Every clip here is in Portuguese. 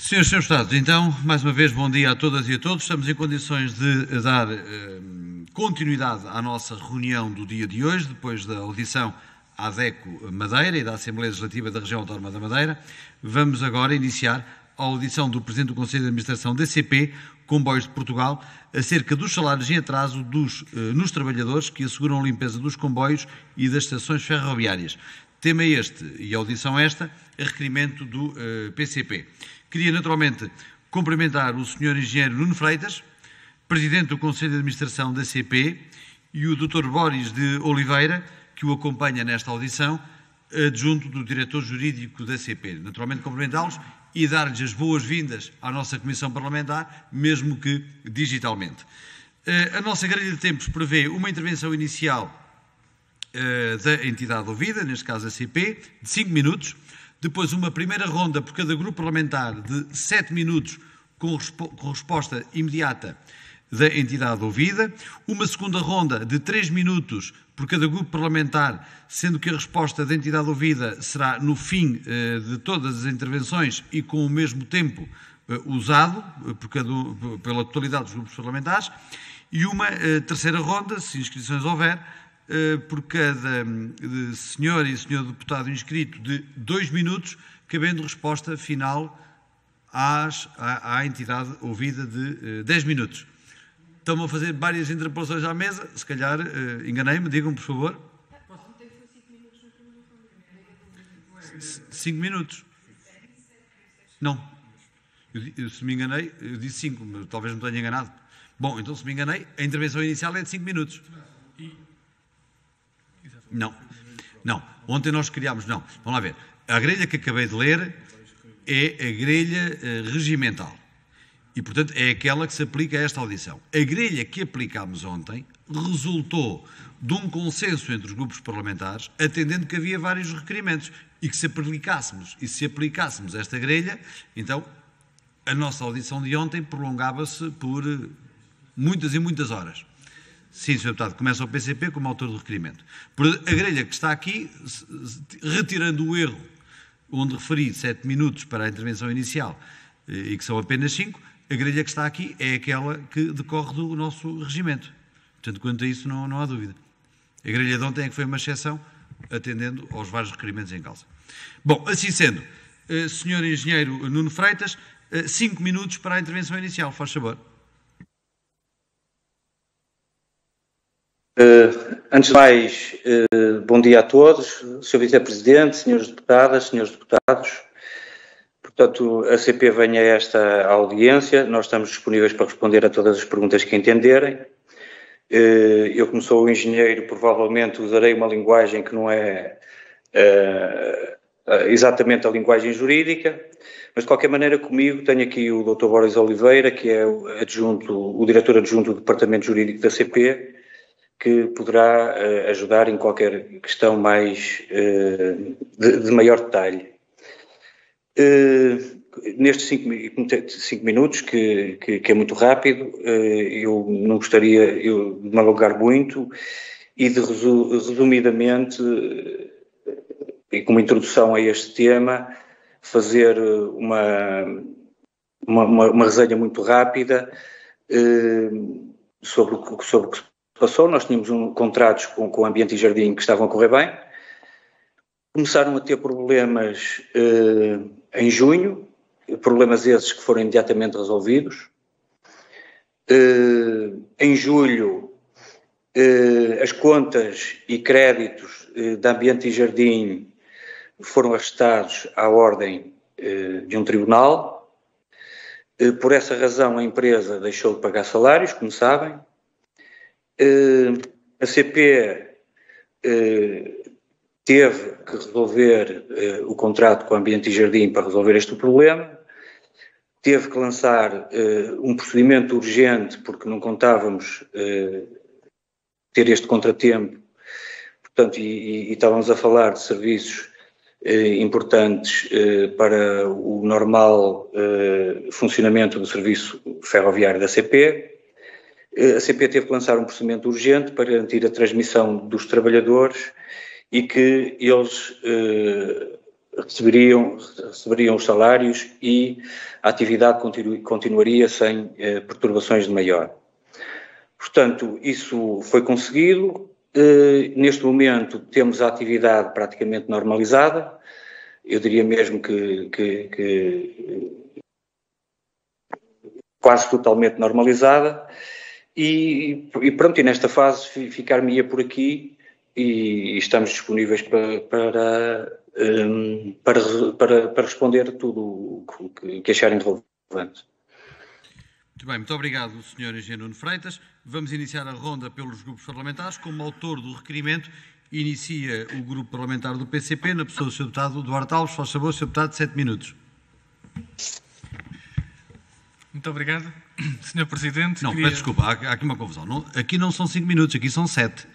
Senhores senhores deputados, então, mais uma vez, bom dia a todas e a todos. Estamos em condições de dar eh, continuidade à nossa reunião do dia de hoje, depois da audição à DECO Madeira e da Assembleia Legislativa da Região Autónoma da Madeira. Vamos agora iniciar a audição do Presidente do Conselho de Administração da CP, Comboios de Portugal, acerca dos salários em atraso dos, eh, nos trabalhadores que asseguram a limpeza dos comboios e das estações ferroviárias. Tema este e audição esta, a requerimento do eh, PCP. Queria naturalmente cumprimentar o Sr. Engenheiro Nuno Freitas, Presidente do Conselho de Administração da CP, e o Dr. Boris de Oliveira, que o acompanha nesta audição, adjunto do Diretor Jurídico da CP. Naturalmente cumprimentá-los e dar-lhes as boas-vindas à nossa Comissão Parlamentar, mesmo que digitalmente. Eh, a nossa grelha de tempos prevê uma intervenção inicial eh, da entidade ouvida, neste caso a CP, de 5 minutos, depois uma primeira ronda por cada grupo parlamentar de 7 minutos com, resposta imediata da entidade ouvida, uma segunda ronda de 3 minutos por cada grupo parlamentar, sendo que a resposta da entidade ouvida será no fim eh, de todas as intervenções e com o mesmo tempo eh, usado por cada, pela totalidade dos grupos parlamentares, e uma terceira ronda, se inscrições houver, eh, por cada hum, senhor e senhor deputado inscrito de dois minutos, cabendo resposta final às, à, à, entidade ouvida de 10 eh, minutos. Estão a fazer várias interpelações à mesa, se calhar eh, enganei-me, digam por favor. Cinco minutos. Não. Eu, se me enganei, eu disse cinco, mas talvez me tenha enganado. Bom, então se me enganei, a intervenção inicial é de cinco minutos. Não, não. Ontem nós criámos, não. Vamos lá ver. A grelha que acabei de ler é a grelha uh, regimental. E, portanto, é aquela que se aplica a esta audição. A grelha que aplicámos ontem resultou de um consenso entre os grupos parlamentares, atendendo que havia vários requerimentos e que se aplicássemos e se aplicássemos esta grelha, então a nossa audição de ontem prolongava-se por muitas e muitas horas. Sim, Sr. Deputado, começa o PCP como autor do requerimento. A grelha que está aqui, retirando o erro, onde referi sete minutos para a intervenção inicial eh, e que são apenas cinco, a grelha que está aqui é aquela que decorre do nosso regimento. Portanto, quanto a isso, não, não há dúvida. A grelha de ontem é que foi uma exceção, atendendo aos vários requerimentos em causa. Bom, assim sendo, eh, Sr. Engenheiro Nuno Freitas, eh, cinco minutos para a intervenção inicial, faz favor. Uh, antes de mais, uh, bom dia a todos, Sr. Vice-Presidente, Senhores Deputadas, Senhores Deputados. Portanto, a CP vem a esta audiência, nós estamos disponíveis para responder a todas as perguntas que entenderem. Uh, eu, como sou engenheiro, provavelmente usarei uma linguagem que não é exatamente a linguagem jurídica, mas de qualquer maneira comigo tenho aqui o Dr. Boris Oliveira, que é o, adjunto, o diretor adjunto do Departamento Jurídico da CP, que poderá uh, ajudar em qualquer questão mais uh, de, de, maior detalhe. Uh, nestes cinco, cinco minutos, que, que, que, é muito rápido, eu não gostaria eu, de me alongar muito e de resu, resumidamente, e como introdução a este tema, fazer uma, uma, uma, uma resenha muito rápida sobre, sobre passou, nós tínhamos um, contratos com, com Ambiente e Jardim que estavam a correr bem. Começaram a ter problemas eh, em junho, problemas esses que foram imediatamente resolvidos. Eh, em julho, eh, as contas e créditos da Ambiente e Jardim foram arrestados à ordem de um tribunal. Por essa razão, a empresa deixou de pagar salários, como sabem. Uh, a CP uh, teve que resolver uh, o contrato com o Ambiente e Jardim para resolver este problema, teve que lançar um procedimento urgente porque não contávamos ter este contratempo, portanto, e, e, estávamos a falar de serviços importantes para o normal funcionamento do serviço ferroviário da CP, eh, a CP teve que lançar um procedimento urgente para garantir a transmissão dos trabalhadores e que eles eh, receberiam, receberiam os salários e a atividade continu, continuaria sem eh, perturbações de maior. Portanto, isso foi conseguido. Eh, neste momento temos a atividade praticamente normalizada. Eu diria mesmo que, que, que quase totalmente normalizada. E, e, pronto, e nesta fase ficar-me-ia por aqui e, e estamos disponíveis para, para, um, para, para, para, responder tudo o que, que acharem relevante. Muito bem, muito obrigado, Sr. Engenheiro Nuno Freitas. Vamos iniciar a ronda pelos grupos parlamentares. Como autor do requerimento, inicia o grupo parlamentar do PCP, na pessoa do Sr. Deputado Duarte Alves. Faz favor, Sr. Deputado, sete minutos. Muito obrigado, Sr. Presidente. Não, queria... desculpa, há, há, aqui uma confusão. Não, aqui não são cinco minutos, aqui são sete.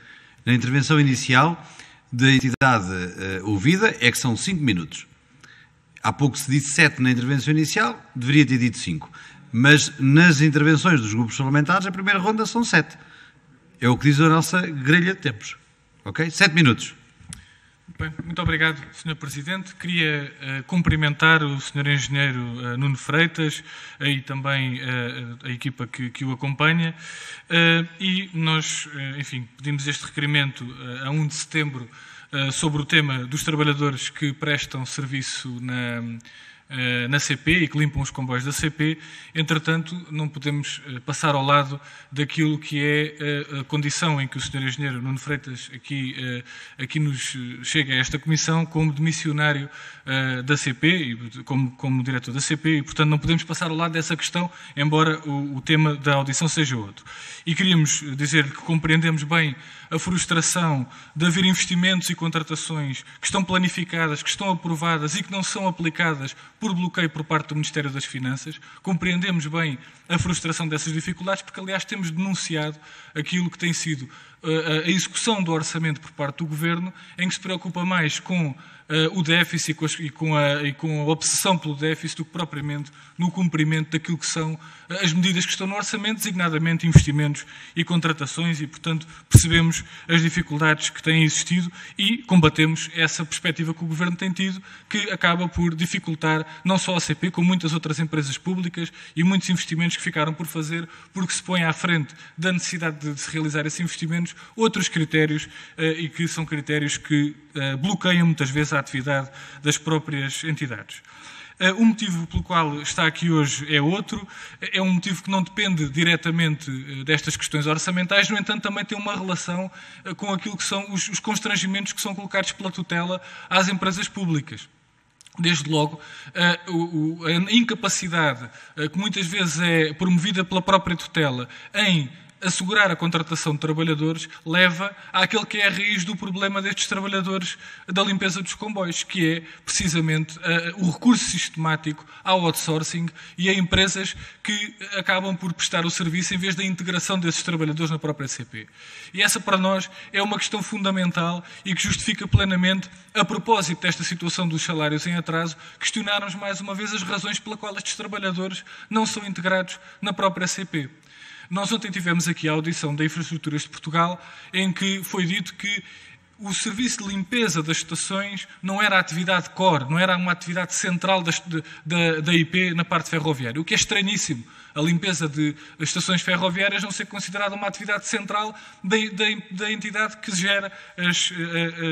Na intervenção inicial da entidade uh, ouvida é que são cinco minutos. Há pouco se disse sete na intervenção inicial, deveria ter dito cinco. Mas nas intervenções dos grupos parlamentares, a primeira ronda são sete. É o que diz a nossa grelha de tempos. Ok? Sete minutos. Bem, muito obrigado, Sr. Presidente. Queria uh, cumprimentar o Sr. Engenheiro uh, Nuno Freitas uh, e também a equipa que, que, o acompanha. e nós, enfim, pedimos este requerimento a 1 de setembro sobre o tema dos trabalhadores que prestam serviço na eh, na CP e que limpam os comboios da CP. Entretanto, não podemos eh, passar ao lado daquilo que é eh, a condição em que o Sr. Engenheiro Nuno Freitas aqui, aqui nos chega a esta comissão como demissionário da CP e como, como diretor da CP e, portanto, não podemos passar ao lado dessa questão, embora o, o tema da audição seja outro. E queríamos dizer que compreendemos bem a frustração de haver investimentos e contratações que estão planificadas, que estão aprovadas e que não são aplicadas por bloqueio por parte do Ministério das Finanças. Compreendemos bem a frustração dessas dificuldades, porque, aliás, temos denunciado aquilo que tem sido eh, a execução do orçamento por parte do Governo, em que se preocupa mais com uh, o déficit e com, a, e com, a, obsessão pelo déficit do que propriamente no cumprimento daquilo que são as medidas que estão no orçamento, designadamente investimentos e contratações, e, portanto, percebemos as dificuldades que têm existido e combatemos essa perspectiva que o Governo tem tido, que acaba por dificultar não só a CP, como muitas outras empresas públicas e muitos investimentos que ficaram por fazer, porque se põe à frente da necessidade de se realizar esses investimentos outros critérios uh, e que são critérios que bloqueiam muitas vezes à atividade das próprias entidades. Eh, o motivo pelo qual está aqui hoje é outro, é um motivo que não depende diretamente eh, destas questões orçamentais, no entanto, também tem uma relação eh, com aquilo que são os constrangimentos que são colocados pela tutela às empresas públicas. Desde logo, a incapacidade que muitas vezes é promovida pela própria tutela em assegurar a contratação de trabalhadores leva àquele que é a raiz do problema destes trabalhadores da limpeza dos comboios, que é precisamente uh, o recurso sistemático ao outsourcing e a empresas que acabam por prestar o serviço em vez da integração desses trabalhadores na própria CP. E essa, para nós, é uma questão fundamental e que justifica plenamente, a propósito desta situação dos salários em atraso, questionarmos mais uma vez as razões pela qual estes trabalhadores não são integrados na própria CP. Nós ontem tivemos aqui a audição da Infraestruturas de Portugal, em que foi dito que o serviço de limpeza das estações não era atividade core, não era uma atividade central da, da, da IP na parte ferroviária, o que é estranhíssimo. A limpeza de estações ferroviárias não ser considerada uma atividade central da, da, da entidade que gera as,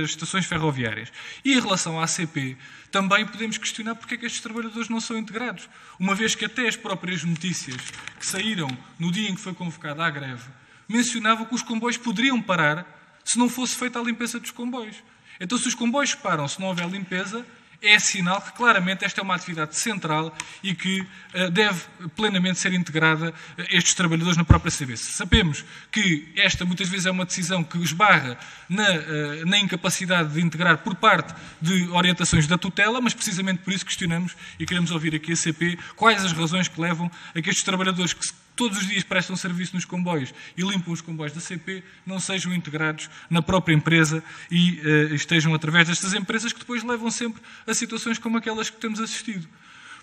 as, estações ferroviárias. E em relação à ACP, também podemos questionar porque é que estes trabalhadores não são integrados. Uma vez que até as próprias notícias que saíram no dia em que foi convocada a greve mencionavam que os comboios poderiam parar se não fosse feita a limpeza dos comboios. Então, se os comboios param, se não houver limpeza, é sinal que claramente esta é uma atividade central e que uh, deve plenamente ser integrada uh, estes trabalhadores na própria CBS. Sabemos que esta muitas vezes é uma decisão que esbarra na, uh, na incapacidade de integrar por parte de orientações da tutela, mas precisamente por isso questionamos e queremos ouvir aqui a CP quais as razões que levam a que estes trabalhadores que todos os dias prestam serviço nos comboios e limpam os comboios da CP, não sejam integrados na própria empresa e uh, estejam através destas empresas que depois levam sempre a situações como aquelas que temos assistido.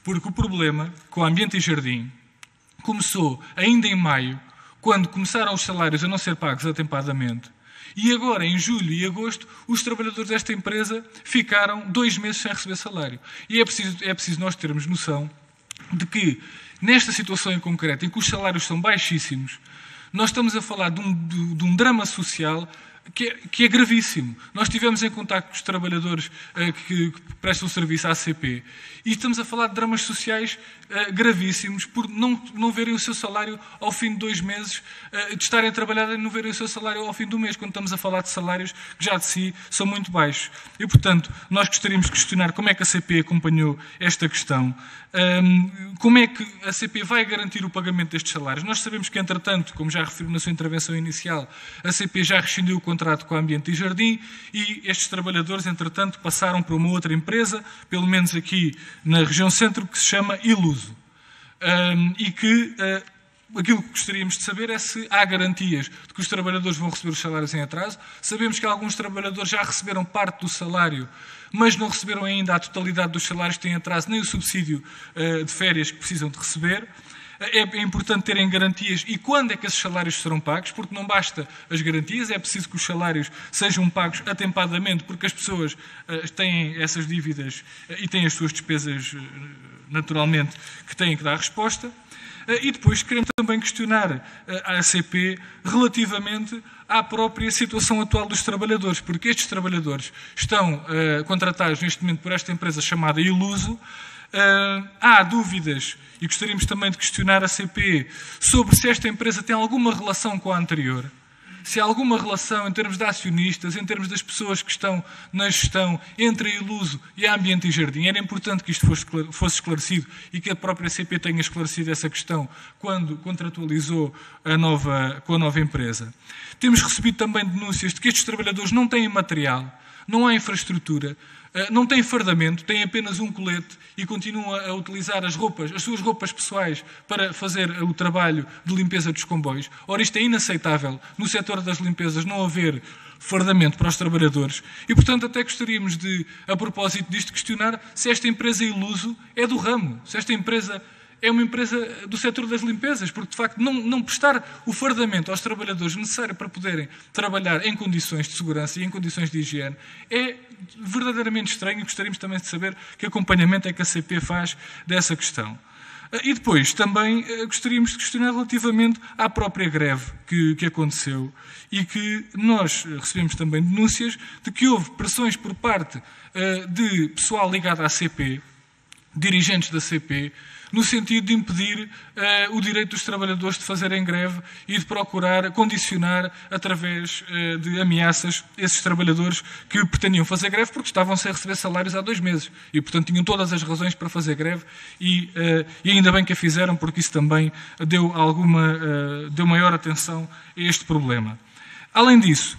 Porque o problema com o Ambiente e Jardim começou ainda em maio, quando começaram os salários a não ser pagos atempadamente, E agora, em julho e agosto, os trabalhadores desta empresa ficaram dois meses sem receber salário. E é preciso, é preciso nós termos noção de que, nesta situação em concreto, em que os salários são baixíssimos, nós estamos a falar de um, de, um drama social que é, que é, gravíssimo. Nós estivemos em contato com os trabalhadores uh, que, que, prestam serviço à ACP e estamos a falar de dramas sociais uh, gravíssimos por não, não verem o seu salário ao fim de dois meses, uh, de estarem a trabalhar e não verem o seu salário ao fim do mês, quando estamos a falar de salários que já de si são muito baixos. E, portanto, nós gostaríamos de questionar como é que a ACP acompanhou esta questão, um, como é que a ACP vai garantir o pagamento destes salários. Nós sabemos que, entretanto, como já referiu na sua intervenção inicial, a ACP já rescindiu o contrato com a Ambiente e Jardim e estes trabalhadores, entretanto, passaram para uma outra empresa, pelo menos aqui na região centro, que se chama Iluso. Um, e que uh, aquilo que gostaríamos de saber é se há garantias de que os trabalhadores vão receber os salários em atraso. Sabemos que alguns trabalhadores já receberam parte do salário, mas não receberam ainda a totalidade dos salários que têm atraso, nem o subsídio uh, de férias que precisam de receber. É, é importante terem garantias e quando é que esses salários serão pagos, porque não basta as garantias, é preciso que os salários sejam pagos atempadamente, porque as pessoas uh, têm essas dívidas uh, e têm as suas despesas, uh, naturalmente, que têm que dar resposta. E depois queremos também questionar a ACP relativamente à própria situação atual dos trabalhadores, porque estes trabalhadores estão contratados neste momento por esta empresa chamada Iluso, Uh, há dúvidas, e gostaríamos também de questionar a CP, sobre se esta empresa tem alguma relação com a anterior. Se há alguma relação em termos de acionistas, em termos das pessoas que estão na gestão entre a Iluso e a Ambiente e Jardim. Era importante que isto fosse esclarecido e que a própria CP tenha esclarecido essa questão quando contratualizou a nova, com a nova empresa. Temos recebido também denúncias de que estes trabalhadores não têm material, não há infraestrutura, não têm fardamento, têm apenas um colete e continuam a utilizar as roupas, as suas roupas pessoais para fazer o trabalho de limpeza dos comboios. Ora, isto é inaceitável no setor das limpezas não haver fardamento para os trabalhadores. E, portanto, até gostaríamos de, a propósito disto, questionar se esta empresa iluso é do ramo, se esta empresa é uma empresa do setor das limpezas, porque de facto não, não prestar o fardamento aos trabalhadores necessário para poderem trabalhar em condições de segurança e em condições de higiene é verdadeiramente estranho e gostaríamos também de saber que acompanhamento é que a CP faz dessa questão. E depois também eh, gostaríamos de questionar relativamente à própria greve que, que aconteceu e que nós recebemos também denúncias de que houve pressões por parte uh, de pessoal ligado à CP, dirigentes da CP, no sentido de impedir uh, o direito dos trabalhadores de fazerem greve e de procurar condicionar, através uh, de ameaças, esses trabalhadores que pretendiam fazer greve porque estavam sem receber salários há dois meses e, portanto, tinham todas as razões para fazer greve e, uh, e ainda bem que a fizeram porque isso também deu, alguma, deu maior atenção a este problema. Além disso,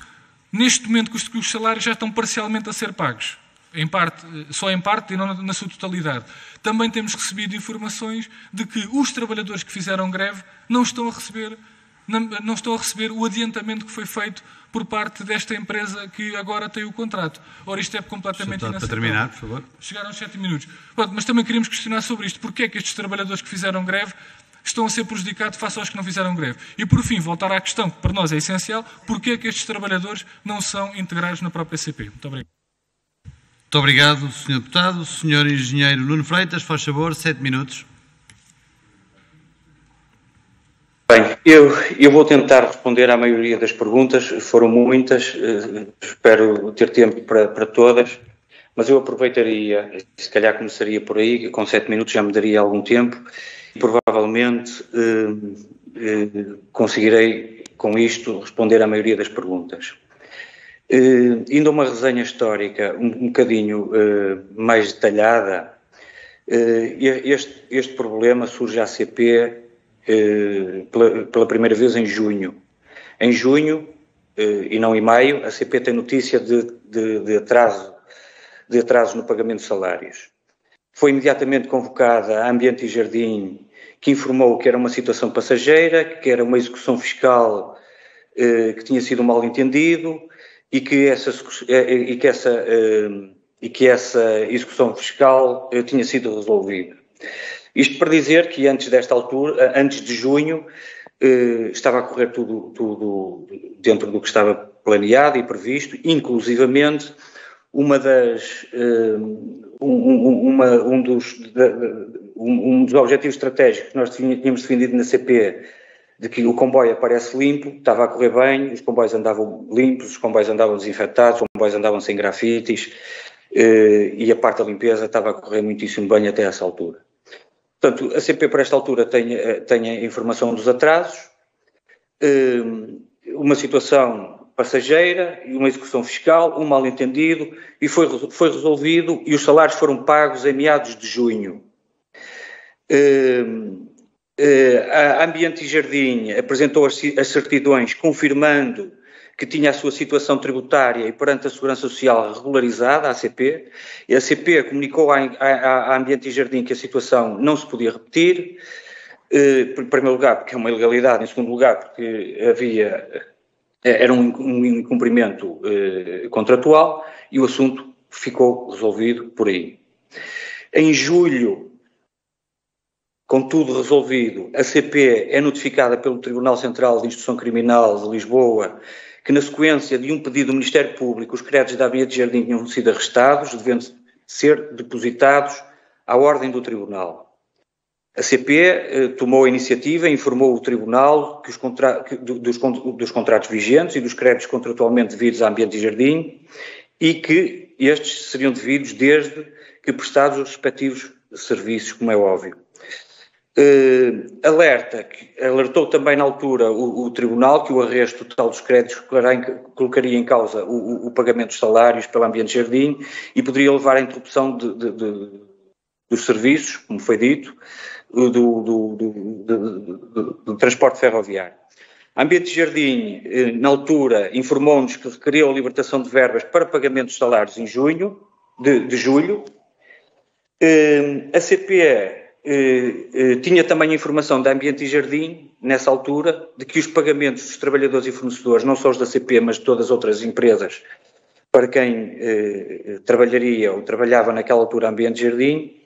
neste momento que os salários já estão parcialmente a ser pagos, em parte, só em parte e não na sua totalidade. Também temos recebido informações de que os trabalhadores que fizeram greve não estão a receber não estão a receber o adiantamento que foi feito por parte desta empresa que agora tem o contrato. Ora, isto é completamente inaceitável. Para terminar, por favor. Chegaram aos sete minutos. Pronto, mas também queríamos questionar sobre isto. Porquê é que estes trabalhadores que fizeram greve estão a ser prejudicados face aos que não fizeram greve? E, por fim, voltar à questão que para nós é essencial, porquê é que estes trabalhadores não são integrados na própria CP? Muito obrigado. Muito obrigado, Sr. Deputado. Sr. Engenheiro Nuno Freitas, faz favor, sete minutos. Bem, eu, eu vou tentar responder à maioria das perguntas, foram muitas, eh, espero ter tempo para, para todas, mas eu aproveitaria, se calhar começaria por aí, com sete minutos já me daria algum tempo, e provavelmente eh, eh, conseguirei com isto responder à maioria das perguntas. Uh, indo a uma resenha histórica um, um bocadinho uh, mais detalhada, uh, este, este, problema surge à CP pela, pela, primeira vez em junho. Em junho, e não em maio, a CP tem notícia de, de, de, atraso, de atraso no pagamento de salários. Foi imediatamente convocada a Ambiente e Jardim, que informou que era uma situação passageira, que era uma execução fiscal que tinha sido mal entendido, e que essa, eh, eh, e que essa, eh, e que essa execução fiscal tinha sido resolvida. Isto para dizer que antes desta altura, antes de junho, estava a correr tudo, tudo dentro do que estava planeado e previsto, inclusivamente uma das, um, uma, um, dos, um dos objetivos estratégicos que nós tínhamos defendido na CP, de que o comboio aparece limpo, estava a correr bem, os comboios andavam limpos, os comboios andavam desinfetados, os comboios andavam sem grafites eh, e a parte da limpeza estava a correr muitíssimo bem até essa altura. Portanto, a CP por esta altura tem, eh, tem a informação dos atrasos, eh, uma situação passageira e uma execução fiscal, um mal-entendido, e foi, foi resolvido e os salários foram pagos em meados de junho. A Ambiente e Jardim apresentou as, certidões confirmando que tinha a sua situação tributária e perante a Segurança Social regularizada, a ACP, e a ACP comunicou à, Ambiente e Jardim que a situação não se podia repetir, uh, em primeiro lugar porque é uma ilegalidade, em segundo lugar porque havia é, era um, um incumprimento eh, contratual e o assunto ficou resolvido por aí. Em julho, com tudo resolvido, a CP é notificada pelo Tribunal Central de Instrução Criminal de Lisboa que, na sequência de um pedido do Ministério Público, os créditos da Avenida de Jardim tinham sido arrestados, devendo ser depositados à ordem do Tribunal. A CP eh, tomou a iniciativa e informou o Tribunal que contra... que dos, dos, contratos vigentes e dos créditos contratualmente devidos a ambiente e jardim e que estes seriam devidos desde que prestados os respectivos serviços, como é óbvio. Uh, alerta, que, alertou também na altura o, o, Tribunal que o arresto total dos créditos colocaria em causa o, o, pagamento dos salários pelo ambiente jardim e poderia levar à interrupção de, de, de, dos serviços, como foi dito, do, do, do, do transporte ferroviário. Ambiente Jardim, eh, na altura, informou-nos que requeriu a libertação de verbas para pagamento dos salários em junho, de, de julho. Eh, a CPE tinha também informação da Ambiente e Jardim, nessa altura, de que os pagamentos dos trabalhadores e fornecedores, não só os da CP, mas de todas as outras empresas, para quem trabalharia ou trabalhava naquela altura Ambiente e Jardim,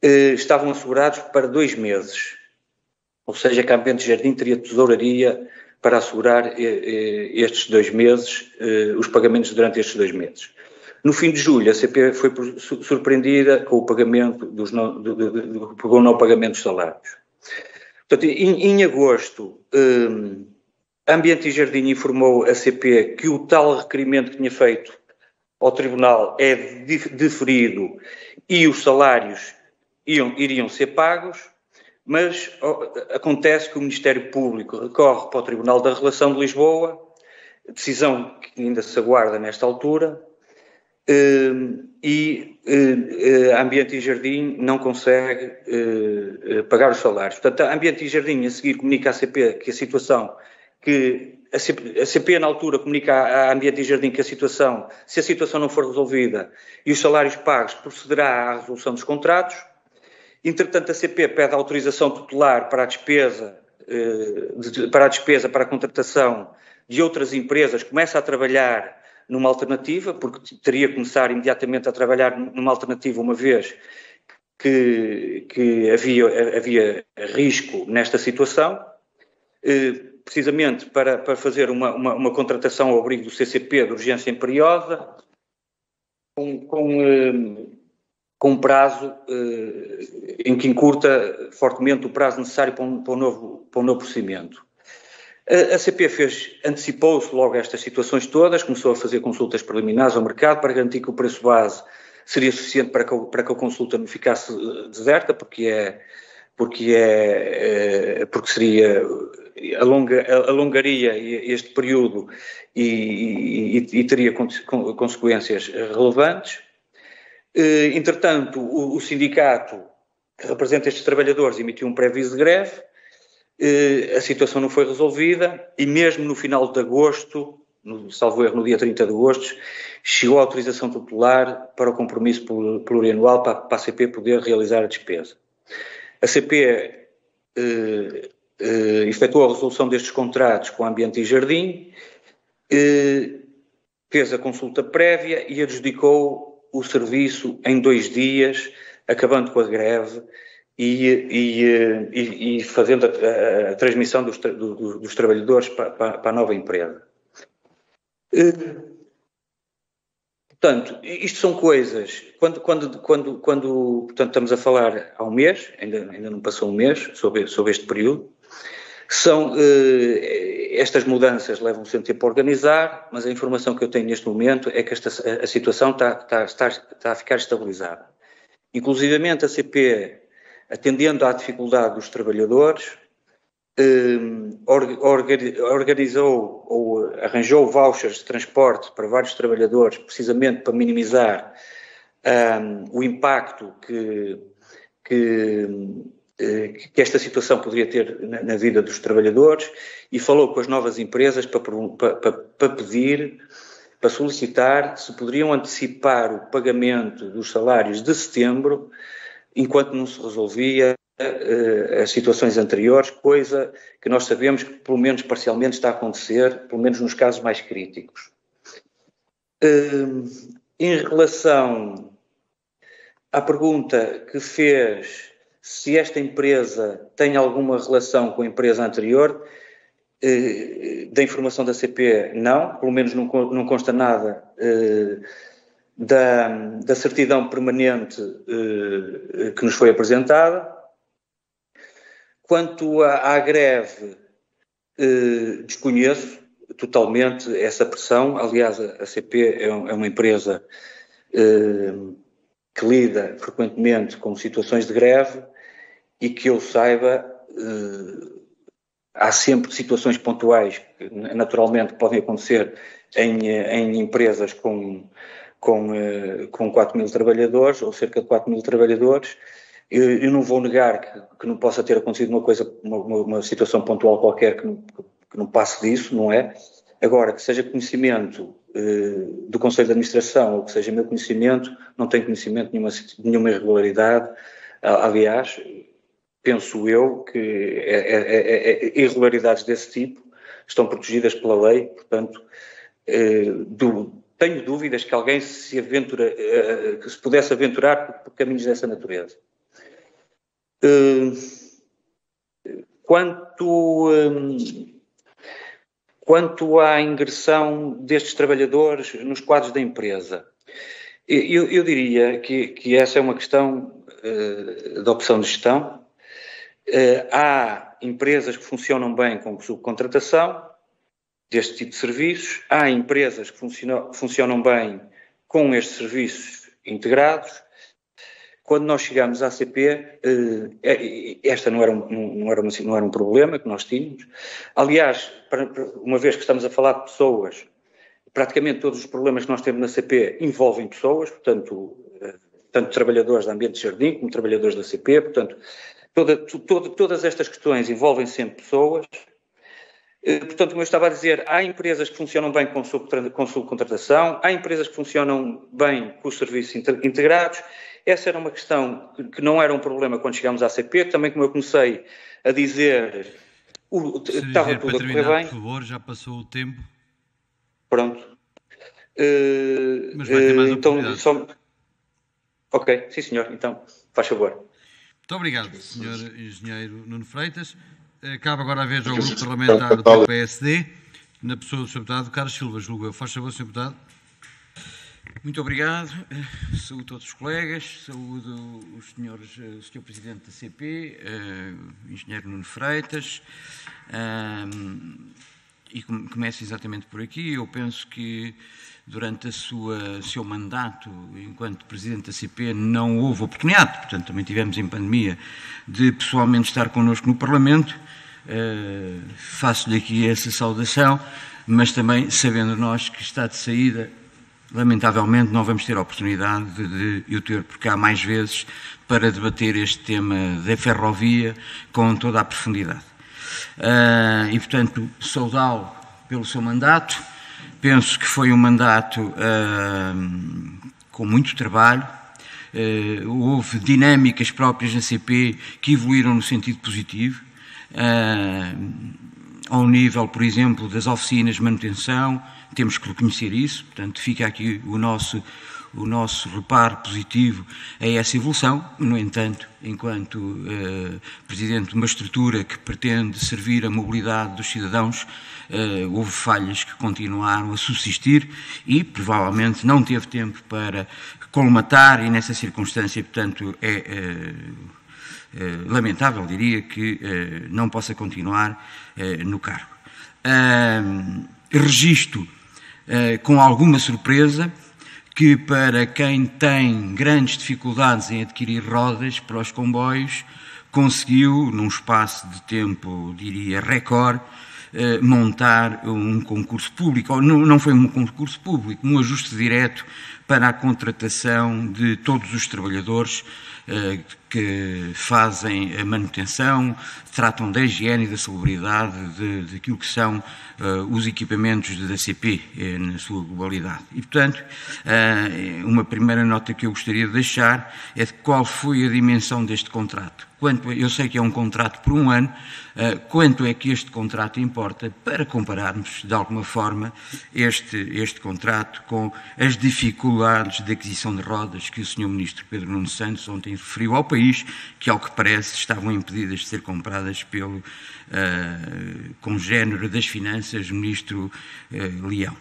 eh, estavam assegurados para dois meses. Ou seja, que a Ambiente Jardim teria tesouraria para assegurar eh, eh, estes dois meses, os pagamentos durante estes dois meses. No fim de julho, a CP foi surpreendida com o pagamento dos não, do, do, do, do não pagamento dos salários. Portanto, em, em agosto, a Ambiente e Jardim informou a CP que o tal requerimento que tinha feito ao Tribunal é deferido e os salários iam, iriam ser pagos, mas acontece que o Ministério Público recorre para o Tribunal da Relação de Lisboa, decisão que ainda se aguarda nesta altura, e eh, a Ambiente e Jardim não consegue eh, pagar os salários. Portanto, a Ambiente e Jardim a seguir comunica à CP que a situação que a CP, a CP, na altura comunica à Ambiente e Jardim que a situação, se a situação não for resolvida e os salários pagos, procederá à resolução dos contratos. Entretanto, a CP pede autorização tutelar para a despesa, eh, para a despesa, para a contratação de outras empresas, começa a trabalhar numa alternativa, porque teria que começar imediatamente a trabalhar numa alternativa, uma vez que, que havia, havia risco nesta situação, eh, precisamente para, para fazer uma, uma, uma, contratação ao abrigo do CCP de urgência imperiosa, com, com eh, com um prazo eh, em que encurta fortemente o prazo necessário para um, para um, novo, para um novo procedimento. A, CP fez, antecipou-se logo a estas situações todas, começou a fazer consultas preliminares ao mercado para garantir que o preço base seria suficiente para que, para que a consulta não ficasse eh, deserta, porque é, porque é, é porque seria alonga, alongaria este período e, e, e teria consequências relevantes. Eh, entretanto, o, o, sindicato que representa estes trabalhadores emitiu um pré-aviso de greve, eh, a situação não foi resolvida e mesmo no final de agosto, no, salvo erro no dia 30 de agosto, chegou a autorização tutelar para o compromisso plurianual para, para a CP poder realizar a despesa. A CP eh, eh, efetuou a resolução destes contratos com Ambiente e Jardim, eh, fez a consulta prévia e adjudicou o serviço em dois dias, acabando com a greve e, e, e, fazendo a, a, transmissão dos, do, dos, trabalhadores para, para, a nova empresa. Portanto, isto são coisas, quando, quando, quando, quando portanto, estamos a falar há um mês, ainda, ainda não passou um mês sobre, sobre este período, são, eh, estas mudanças levam sempre tempo a organizar, mas a informação que eu tenho neste momento é que esta, a, situação está, está, está, está a ficar estabilizada. Inclusivamente a CP, atendendo à dificuldade dos trabalhadores, Ehm, organizou ou arranjou vouchers de transporte para vários trabalhadores, precisamente para minimizar um, ehm, o impacto que, que, eh, que, esta situação poderia ter na, vida dos trabalhadores e falou com as novas empresas para, para, para pedir, para solicitar se poderiam antecipar o pagamento dos salários de setembro enquanto não se resolvia uh, as situações anteriores, coisa que nós sabemos que, pelo menos parcialmente, está a acontecer, pelo menos nos casos mais críticos. Uh, em relação à pergunta que fez se esta empresa tem alguma relação com a empresa anterior, uh, da informação da CP, não, pelo menos não, não consta nada da, da, certidão permanente que nos foi apresentada. Quanto à, à greve, eh, desconheço totalmente essa pressão. Aliás, a, CP é, é, uma empresa eh, que lida frequentemente com situações de greve e que eu saiba, eh, há sempre situações pontuais que naturalmente podem acontecer em, em empresas com, com, eh, com 4 mil trabalhadores ou cerca de 4 mil trabalhadores eu, eu não vou negar que, que, não possa ter acontecido uma coisa, uma, uma situação pontual qualquer que não, que não passe disso, não é? Agora, que seja conhecimento eh, do Conselho de Administração ou que seja meu conhecimento, não tenho conhecimento de nenhuma, nenhuma irregularidade. Aliás, penso eu que é, é, é, irregularidades desse tipo estão protegidas pela lei, portanto, eh, do, tenho dúvidas que alguém se aventura, eh, que se pudesse aventurar por, por caminhos dessa natureza. Quanto, quanto à ingressão destes trabalhadores nos quadros da empresa, eu, eu diria que, que, essa é uma questão de opção de gestão. Há empresas que funcionam bem com subcontratação deste tipo de serviços, há empresas que funcionam, funcionam bem com estes serviços integrados quando nós chegámos à CP, eh, é, esta não era, um, não, era uma, não era um problema que nós tínhamos. Aliás, uma vez que estamos a falar de pessoas, praticamente todos os problemas que nós temos na CP envolvem pessoas, portanto, eh, tanto trabalhadores da ambiente de jardim como trabalhadores da CP, portanto, toda, toda, todas estas questões envolvem sempre pessoas. Eh, portanto, como eu estava a dizer, há empresas que funcionam bem com, subcontratação, há empresas que funcionam bem com os serviços integrados essa era uma questão que não era um problema quando chegámos à CP, também como eu comecei a dizer, o, estava tudo a correr bem. Por favor, já passou o tempo. Pronto. Uh, Mas vai ter mais uh, então, só... Ok, sim senhor, então, faz favor. Muito obrigado, senhor engenheiro Nuno Freitas. Cabe agora a vez ao grupo parlamentar do PSD, na pessoa do Sr. Deputado Carlos Silva, julgo eu. Faz favor, Sr. Deputado. Muito obrigado. Saúde a todos os colegas, saúde os senhores, o Sr. Presidente da CP, uh, eh, Engenheiro Nuno Freitas. Uh, e começo exatamente por aqui. Eu penso que durante o seu mandato enquanto Presidente da CP não houve oportunidade, portanto também tivemos em pandemia, de pessoalmente estar connosco no Parlamento. Uh, Faço-lhe aqui essa saudação, mas também sabendo nós que está de saída Lamentavelmente não vamos ter a oportunidade de, de o ter por cá mais vezes para debater este tema da ferrovia com toda a profundidade. Uh, e, portanto, saudá-lo pelo seu mandato. Penso que foi um mandato uh, com muito trabalho. Uh, houve dinâmicas próprias na CP que evoluíram no sentido positivo, ao nível, por exemplo, das oficinas de manutenção, temos que reconhecer isso, portanto, fica aqui o nosso, o nosso reparo positivo a essa evolução. No entanto, enquanto uh, presidente de uma estrutura que pretende servir a mobilidade dos cidadãos, uh, houve falhas que continuaram a subsistir e provavelmente não teve tempo para colmatar e nessa circunstância, portanto, é uh, lamentável, diria, que não possa continuar no cargo. registro com alguma surpresa que para quem tem grandes dificuldades em adquirir rodas para os comboios, conseguiu, num espaço de tempo, diria, recorde, eh, montar um concurso público, não foi um concurso público, um ajuste direto para a contratação de todos os trabalhadores eh, que fazem a manutenção, tratam da higiene e da salubridade daquilo que são uh, os equipamentos da CP eh, na sua globalidade. E, portanto, uh, uma primeira nota que eu gostaria de deixar é de qual foi a dimensão deste contrato. Quanto, eu sei que é um contrato por um ano, uh, quanto é que este contrato importa para compararmos, de alguma forma, este, este contrato com as dificuldades de aquisição de rodas que o Sr. Ministro Pedro Nuno Santos ontem referiu ao país, que, ao que parece, estavam impedidas de ser compradas pelo uh, congénero das Finanças, Ministro uh, Leão.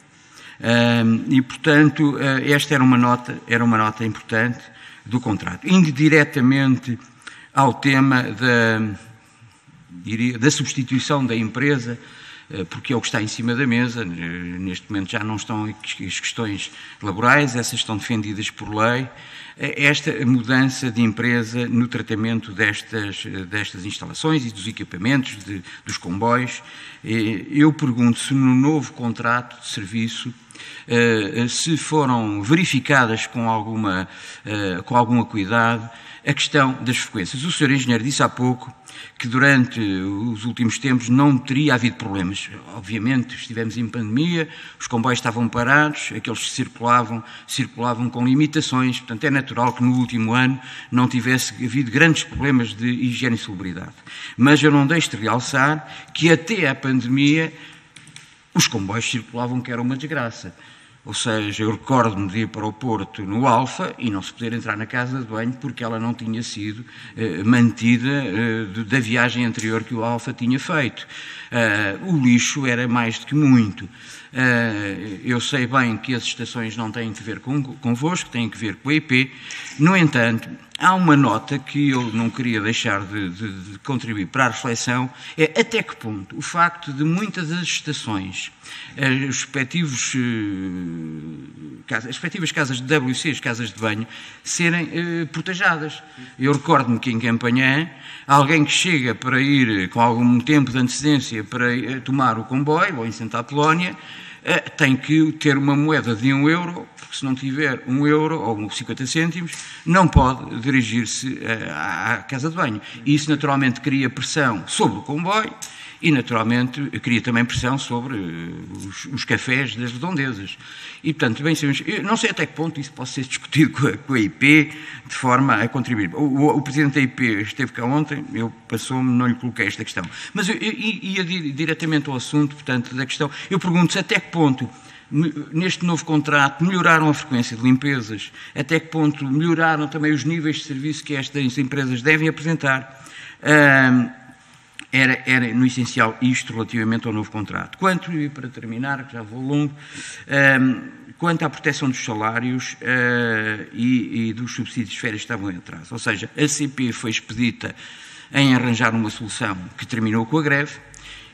Uh, e, portanto, esta era uma nota, era uma nota importante do contrato. Indo diretamente ao tema da, diria, da substituição da empresa, porque é o que está em cima da mesa. Neste momento já não estão as questões laborais, essas estão defendidas por lei. Eh, esta mudança de empresa no tratamento destas, destas instalações e dos equipamentos, de, dos comboios, eh, eu pergunto se no novo contrato de serviço se foram verificadas com alguma, com alguma cuidado a questão das frequências. O Sr. Engenheiro disse há pouco que durante os últimos tempos não teria havido problemas. Obviamente, estivemos em pandemia, os comboios estavam parados, aqueles que circulavam, circulavam com limitações, portanto é natural que no último ano não tivesse havido grandes problemas de higiene e salubridade. Mas eu não deixo de realçar que até a pandemia os comboios circulavam que era uma desgraça. Ou seja, eu recordo-me de ir para o Porto no Alfa e não se poder entrar na casa de banho porque ela não tinha sido eh, mantida eh, da viagem anterior que o Alfa tinha feito. Uh, o lixo era mais do que muito. Uh, eu sei bem que as estações não têm que ver com, convosco, têm que ver com a IP. No entanto, há uma nota que eu não queria deixar de, de, de contribuir para a reflexão, é até que ponto o facto de muitas das estações as respectivos, eh, as respectivas casas de WC, as casas de banho, serem eh, protejadas. Eu recordo-me que em Campanhã, alguém que chega para ir com algum tempo de antecedência para eh, tomar o comboio, ou em Santa Apolónia, tem que ter uma moeda de um euro, porque se não tiver um euro ou 50 cêntimos, não pode dirigir-se à casa de banho. Isso naturalmente cria pressão sobre o comboio, e, naturalmente, cria também pressão sobre eh, os, os, cafés das redondezas. E, portanto, bem sabemos, não sei até que ponto isso pode ser discutido com a, com a IP, de forma a contribuir. O, o, o, Presidente da IP esteve cá ontem, eu passou-me, não lhe coloquei esta questão. Mas eu, eu ia diretamente ao assunto, portanto, da questão. Eu pergunto-se até que ponto neste novo contrato melhoraram a frequência de limpezas, até que ponto melhoraram também os níveis de serviço que estas empresas devem apresentar. Era, era, no essencial, isto relativamente ao novo contrato. Quanto, e para terminar, que já vou longo, um, ehm, quanto à proteção dos salários uh, e, e, dos subsídios de férias que estavam em atraso. Ou seja, a CP foi expedita em arranjar uma solução que terminou com a greve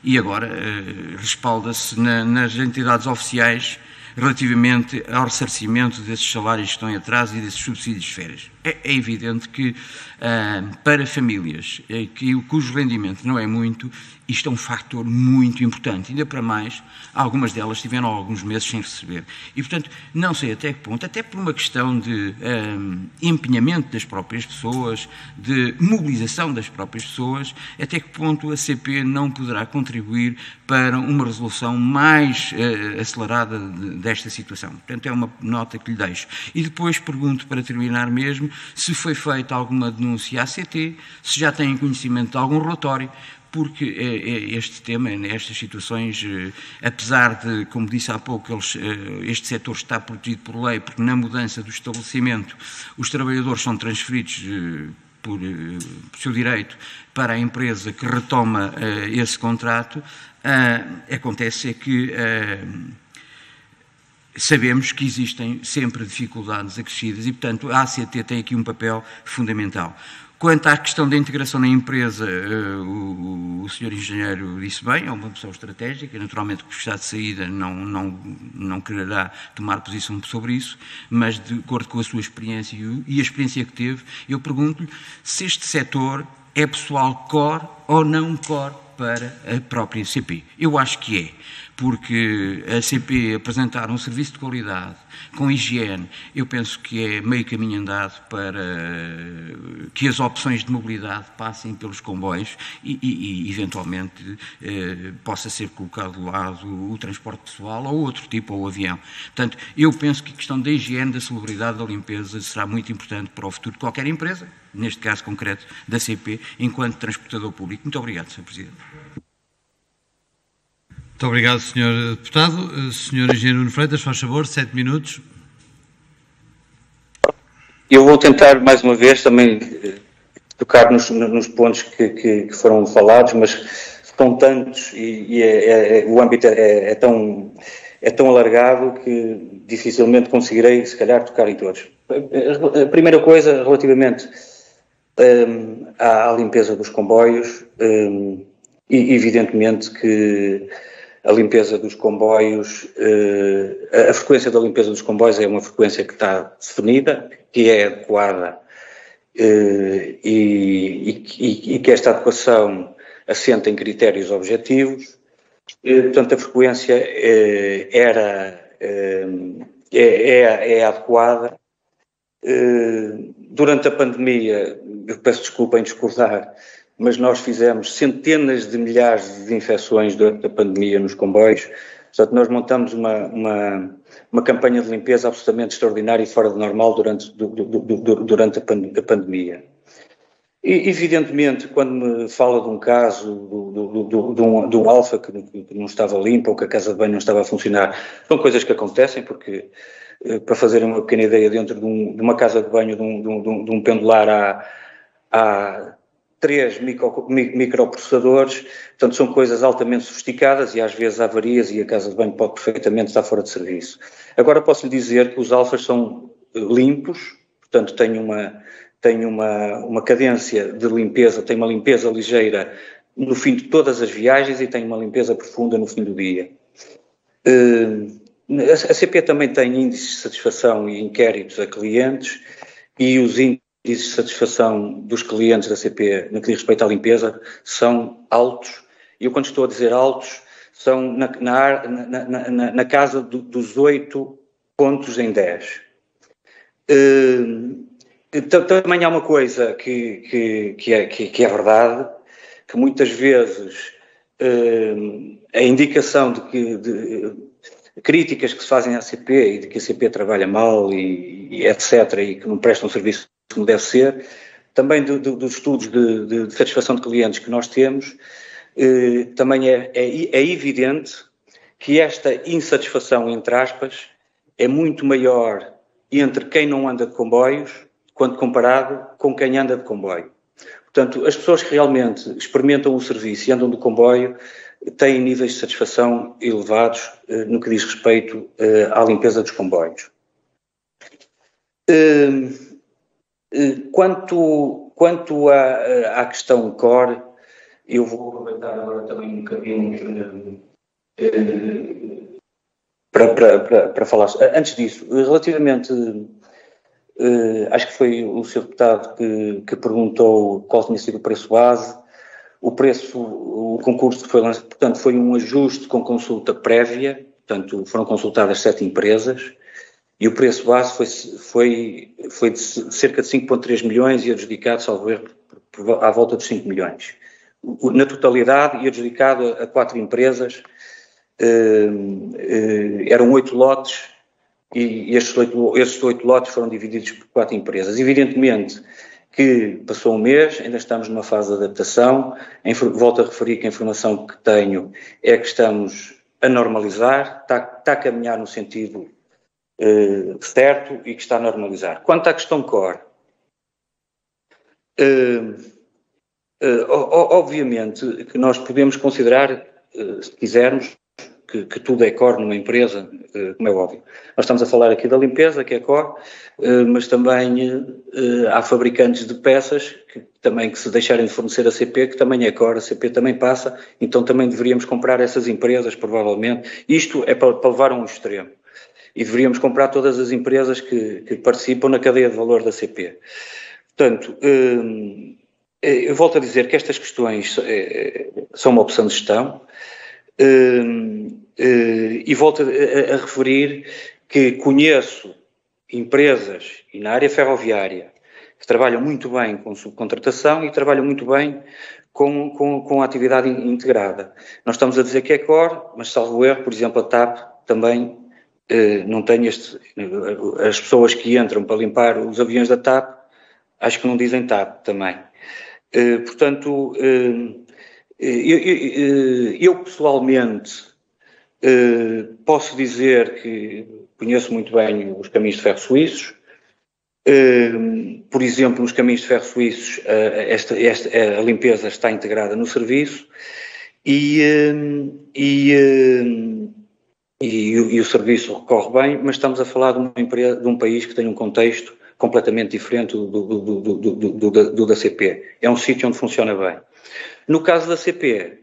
e agora uh, respalda-se na, nas entidades oficiais relativamente ao ressarcimento desses salários que estão em atraso e desses subsídios de férias. É, é evidente que ah, para famílias é, que, cujo rendimento não é muito, isto é um fator muito importante. Ainda para mais, algumas delas tiveram alguns meses sem receber. E, portanto, não sei até que ponto, até por uma questão de um, empenhamento das próprias pessoas, de mobilização das próprias pessoas, até que ponto a CP não poderá contribuir para uma resolução mais uh, acelerada desta situação. Portanto, é uma nota que lhe deixo. E depois pergunto, para terminar mesmo, se foi feita alguma denúncia à CT, se já têm conhecimento de algum relatório, porque este tema, nestas situações, apesar de, como disse há pouco, eles, este setor está protegido por lei, porque na mudança do estabelecimento os trabalhadores são transferidos por, por seu direito para a empresa que retoma esse contrato, acontece é que sabemos que existem sempre dificuldades acrescidas e, portanto, a ACT tem aqui um papel fundamental. Quanto à questão da integração na empresa, eh, o, senhor engenheiro disse bem, é uma pessoa estratégica, naturalmente que o Estado de saída não, não, não quererá tomar posição sobre isso, mas de acordo com a sua experiência e a experiência que teve, eu pergunto-lhe se este setor é pessoal core ou não core para a própria CP. Eu acho que é porque a CP apresentar um serviço de qualidade, com higiene, eu penso que é meio caminho andado para que as opções de mobilidade passem pelos comboios e, e, e eventualmente, eh, possa ser colocado de lado o transporte pessoal ou outro tipo, ou o avião. Portanto, eu penso que a questão da higiene, da celebridade, da limpeza será muito importante para o futuro de qualquer empresa, neste caso concreto da CP, enquanto transportador público. Muito obrigado, Sr. Presidente. Muito obrigado, Sr. Deputado. Eh, Sr. Engenheiro Nuno Freitas, faz favor, sete minutos. Eu vou tentar, mais uma vez, também eh, tocar nos, nos pontos que, que, foram falados, mas são tantos e, e é, é, é o âmbito é, é, tão, é tão alargado que dificilmente conseguirei, se calhar, tocar em todos. A primeira coisa, relativamente um, à, à, limpeza dos comboios, um, e evidentemente que a limpeza dos comboios, eh, a frequência da limpeza dos comboios é uma frequência que está definida, que é adequada eh, e, e, e que esta adequação assenta em critérios objetivos. Eh, portanto, a frequência era, é, é, é adequada. Durante a pandemia, eu peço desculpa em discordar, mas nós fizemos centenas de milhares de desinfecções durante a pandemia nos comboios. Portanto, nós montamos uma, uma, uma campanha de limpeza absolutamente extraordinária e fora de normal durante, do, do, do, durante a, pandemia. E, evidentemente, quando me fala de um caso de um, um alfa que, que não estava limpo ou que a casa de banho não estava a funcionar, são coisas que acontecem, porque, eh, para fazerem uma pequena ideia, dentro de, um, de uma casa de banho, de um, de um, de um pendular, há, há três micro, microprocessadores, portanto são coisas altamente sofisticadas e às vezes há avarias e a casa de banho pode perfeitamente estar fora de serviço. Agora posso lhe dizer que os alfas são eh, limpos, portanto tem uma, tem uma, uma cadência de limpeza, tem uma limpeza ligeira no fim de todas as viagens e tem uma limpeza profunda no fim do dia. Eh, a CP também tem índices de satisfação e inquéritos a clientes e os índices de satisfação dos clientes da CP no que diz respeito à limpeza são altos. E eu, quando estou a dizer altos, são na, na, na, na casa do, dos 8 pontos em 10. Uh, também há uma coisa que, que, que, é, que é verdade, que muitas vezes uh, a indicação de que de, críticas que se fazem à CP e de que a CP trabalha mal e, e etc. e que não presta um serviço como deve ser, também do, do, dos estudos de, de, satisfação de clientes que nós temos, eh, também é, é, é, evidente que esta insatisfação, entre aspas, é muito maior entre quem não anda de comboios, quando comparado com quem anda de comboio. Portanto, as pessoas que realmente experimentam o serviço e andam do comboio têm níveis de satisfação elevados eh, no que diz respeito eh, à limpeza dos comboios. Eh, quanto, quanto à, à questão core, eu vou aproveitar agora também um bocadinho eh, eh, para, para, para, para falar. Antes disso, relativamente, acho que foi o Sr. Deputado que, que perguntou qual tinha sido o preço base. O preço, o concurso foi lançado, portanto, foi um ajuste com consulta prévia, portanto, foram consultadas sete empresas e o preço base foi, foi, foi de cerca de 5,3 milhões e adjudicado, salvo erro, à volta dos 5 milhões. Na totalidade, e adjudicado a quatro empresas, eh, eh, eram oito lotes, e estes oito, estes oito lotes foram divididos por quatro empresas. Evidentemente que passou um mês, ainda estamos numa fase de adaptação. Volto a referir que a informação que tenho é que estamos a normalizar, está, está a caminhar no sentido eh, certo e que está a normalizar. Quanto à questão core, eh, eh, obviamente que nós podemos considerar, se quisermos, que, que, tudo é core numa empresa, como é óbvio. Nós estamos a falar aqui da limpeza, que é core, mas também há fabricantes de peças que também que se deixarem de fornecer a CP, que também é core, a CP também passa, então também deveríamos comprar essas empresas, provavelmente. Isto é para, para levar a um extremo. E deveríamos comprar todas as empresas que, que participam na cadeia de valor da CP. Portanto, eu volto a dizer que estas questões são uma opção de gestão, e volto a, a, referir que conheço empresas e na área ferroviária que trabalham muito bem com subcontratação e trabalham muito bem com, com, com a atividade integrada. Nós estamos a dizer que é core, mas salvo erro, por exemplo, a TAP também eh, não tem este. As pessoas que entram para limpar os aviões da TAP, acho que não dizem TAP também. Eh, portanto, eh, eu, eu, eu, pessoalmente eh, posso dizer que conheço muito bem os caminhos de ferro suíços. Eh, por exemplo, nos caminhos de ferro suíços, eh, esta, esta, a limpeza está integrada no serviço e, e, e, e, o serviço recorre bem, mas estamos a falar de, uma empresa, de um país que tem um contexto completamente diferente do, do, do, do da CP. É um sítio onde funciona bem. No caso da CP,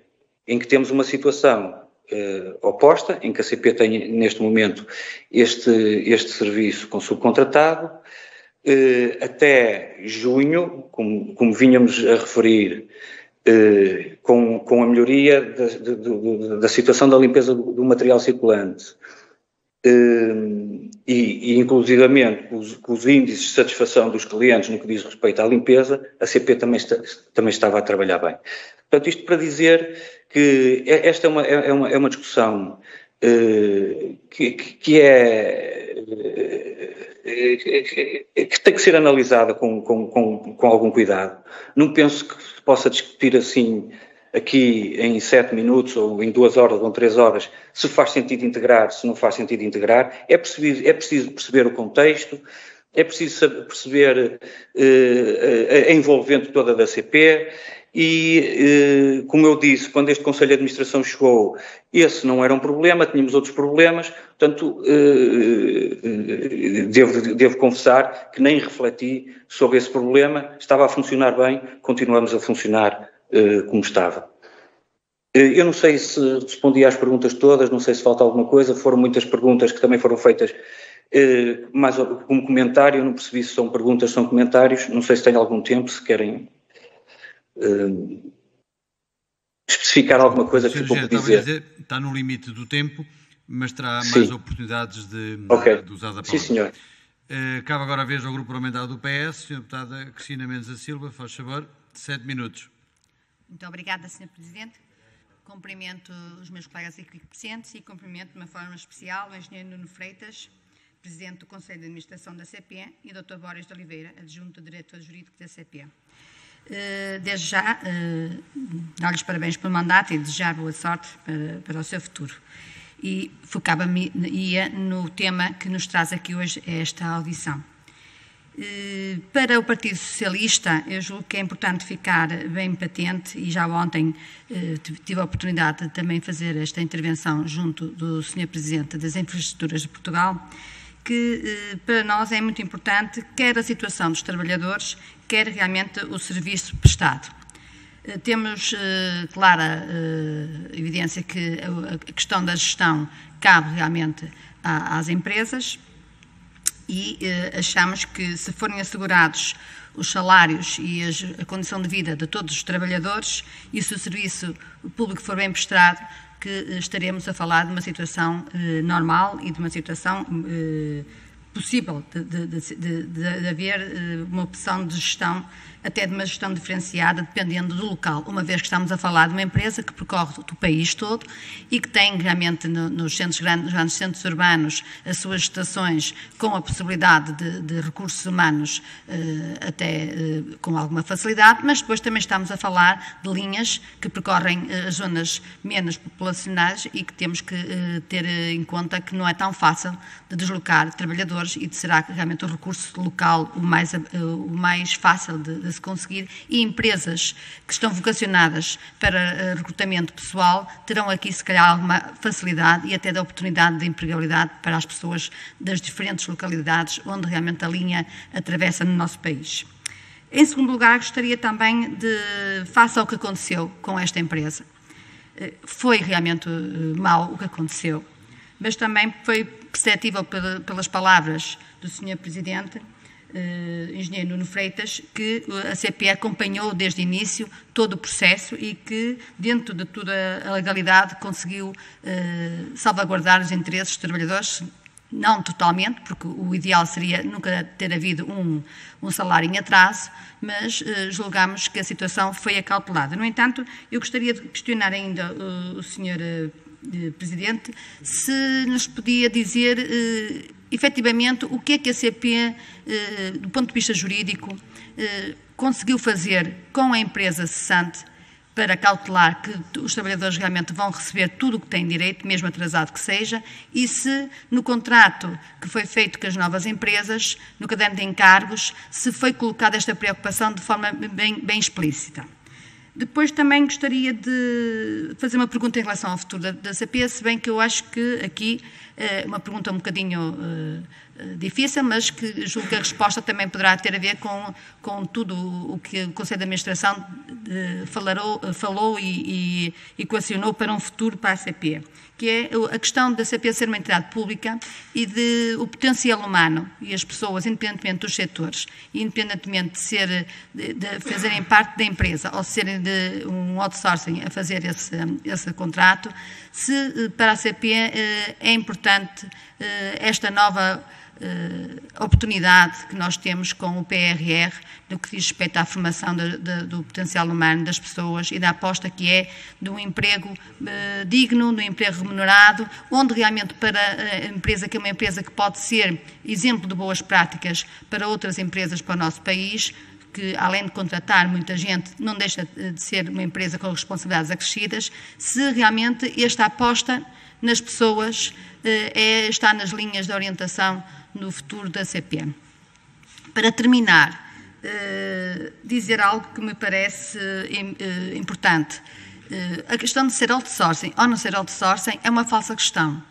em que temos uma situação uh, oposta, em que a CP tem neste momento este, este serviço com subcontratado. Uh, até junho, como, como vinhamos a referir, uh, com, com a melhoria da, da situação da limpeza do, do material circulante, e, e, inclusivamente com os, os, índices de satisfação dos clientes no que diz respeito à limpeza, a CP também, está, também estava a trabalhar bem. Portanto, isto para dizer que é, esta é uma, é, é uma, é uma discussão uh, que, que, é. Uh, que tem que ser analisada com, com, com, com, algum cuidado. Não penso que se possa discutir assim aqui em sete minutos ou em duas horas ou três horas se faz sentido integrar, se não faz sentido integrar. É preciso, é preciso perceber o contexto, é preciso perceber uh, a envolvente toda da CP, e, eh, como eu disse, quando este Conselho de Administração chegou, esse não era um problema, tínhamos outros problemas, portanto, eh, eh, devo, devo confessar que nem refleti sobre esse problema, estava a funcionar bem, continuamos a funcionar como estava. Eu não sei se respondi às perguntas todas, não sei se falta alguma coisa, foram muitas perguntas que também foram feitas mais como comentário, não percebi se são perguntas, são comentários, não sei se tem algum tempo, se querem especificar alguma coisa que ficou por dizer. dizer. Está no limite do tempo, mas terá Sim. mais oportunidades de, okay. de usar a palavra. Sim, senhor. Uh, cabe agora a vez ao Grupo Parlamentar do PS, Sra. Deputada Cristina Mendes da Silva, faz favor, sete minutos. Muito obrigada, Sr. Presidente. Cumprimento os meus colegas aqui presentes e cumprimento de uma forma especial o Engenheiro Nuno Freitas, Presidente do Conselho de Administração da CP, e o Dr. Boris de Oliveira, Adjunto Diretor Jurídico da CP. Eh, desde já, eh, dar-lhes parabéns pelo mandato e desejar boa sorte para, para o seu futuro. E focava-me no tema que nos traz aqui hoje esta audição. Eh, para o Partido Socialista, eu julgo que é importante ficar bem patente, e já ontem tive a oportunidade de também fazer esta intervenção junto do Sr. Presidente das Infraestruturas de Portugal, que para nós é muito importante quer a situação dos trabalhadores, quer realmente o serviço prestado. Eh, temos eh, clara eh, evidência que a questão da gestão cabe realmente às empresas e achamos que se forem assegurados os salários e a condição de vida de todos os trabalhadores e se o serviço público for bem prestado, que estaremos a falar de uma situação normal e de uma situação possível de, de, de, de, haver eh, uma opção de gestão até de uma gestão diferenciada, dependendo do local, uma vez que estamos a falar de uma empresa que percorre o país todo e que tem realmente no, nos centros grandes, grandes, centros urbanos as suas estações com a possibilidade de, de recursos humanos eh, até eh, com alguma facilidade, mas depois também estamos a falar de linhas que percorrem eh, as zonas menos populacionais e que temos que ter em conta que não é tão fácil de deslocar trabalhadores e de será realmente o recurso local o mais, o mais fácil de, de se conseguir e empresas que estão vocacionadas para eh, recrutamento pessoal terão aqui, se calhar, alguma facilidade e até da oportunidade de empregabilidade para as pessoas das diferentes localidades onde realmente a linha atravessa no nosso país. Em segundo lugar, gostaria também de, face ao que aconteceu com esta empresa, eh, foi realmente eh, mal o que aconteceu, mas também foi perceptível pelas palavras do Sr. Presidente uh, engenheiro Nuno Freitas, que a CPE acompanhou desde o início todo o processo e que, dentro de toda a legalidade, conseguiu uh, salvaguardar os interesses dos trabalhadores, não totalmente, porque o ideal seria nunca ter havido um, um salário em atraso, mas uh, julgamos que a situação foi acautelada. No entanto, eu gostaria de questionar ainda uh, o Sr. Presidente se nos podia dizer efetivamente, o que é que a CP, eh, do ponto de vista jurídico, eh, conseguiu fazer com a empresa cessante para cautelar que os trabalhadores realmente vão receber tudo o que têm direito, mesmo atrasado que seja, e se no contrato que foi feito com as novas empresas, no caderno de encargos, se foi colocada esta preocupação de forma bem, bem explícita. Depois também gostaria de fazer uma pergunta em relação ao futuro da, da CP, se bem que eu acho que aqui uma pergunta um bocadinho uh, difícil, mas que julgo que a resposta também poderá ter a ver com, com tudo o que o Conselho de Administração uh, falarou, falou e, e equacionou para um futuro para a CP que é a questão da CP ser uma entidade pública e de o potencial humano e as pessoas, independentemente dos setores, independentemente de, ser, de, de fazerem parte da empresa ou serem de um outsourcing a fazer esse, esse contrato, se eh, para a CP eh, é importante eh, esta nova uh, oportunidade que nós temos com o PRR no que diz respeito à formação de, de, do potencial humano das pessoas e da aposta que é de um emprego uh, digno, de um emprego remunerado, onde realmente para a empresa, que é uma empresa que pode ser exemplo de boas práticas para outras empresas para o nosso país, que além de contratar muita gente, não deixa de ser uma empresa com responsabilidades acrescidas, se realmente esta aposta nas pessoas eh, é, está nas linhas de orientação no futuro da CPM. Para terminar, uh, dizer algo que me parece uh, importante. A questão de ser outsourcing ou não ser outsourcing é uma falsa questão.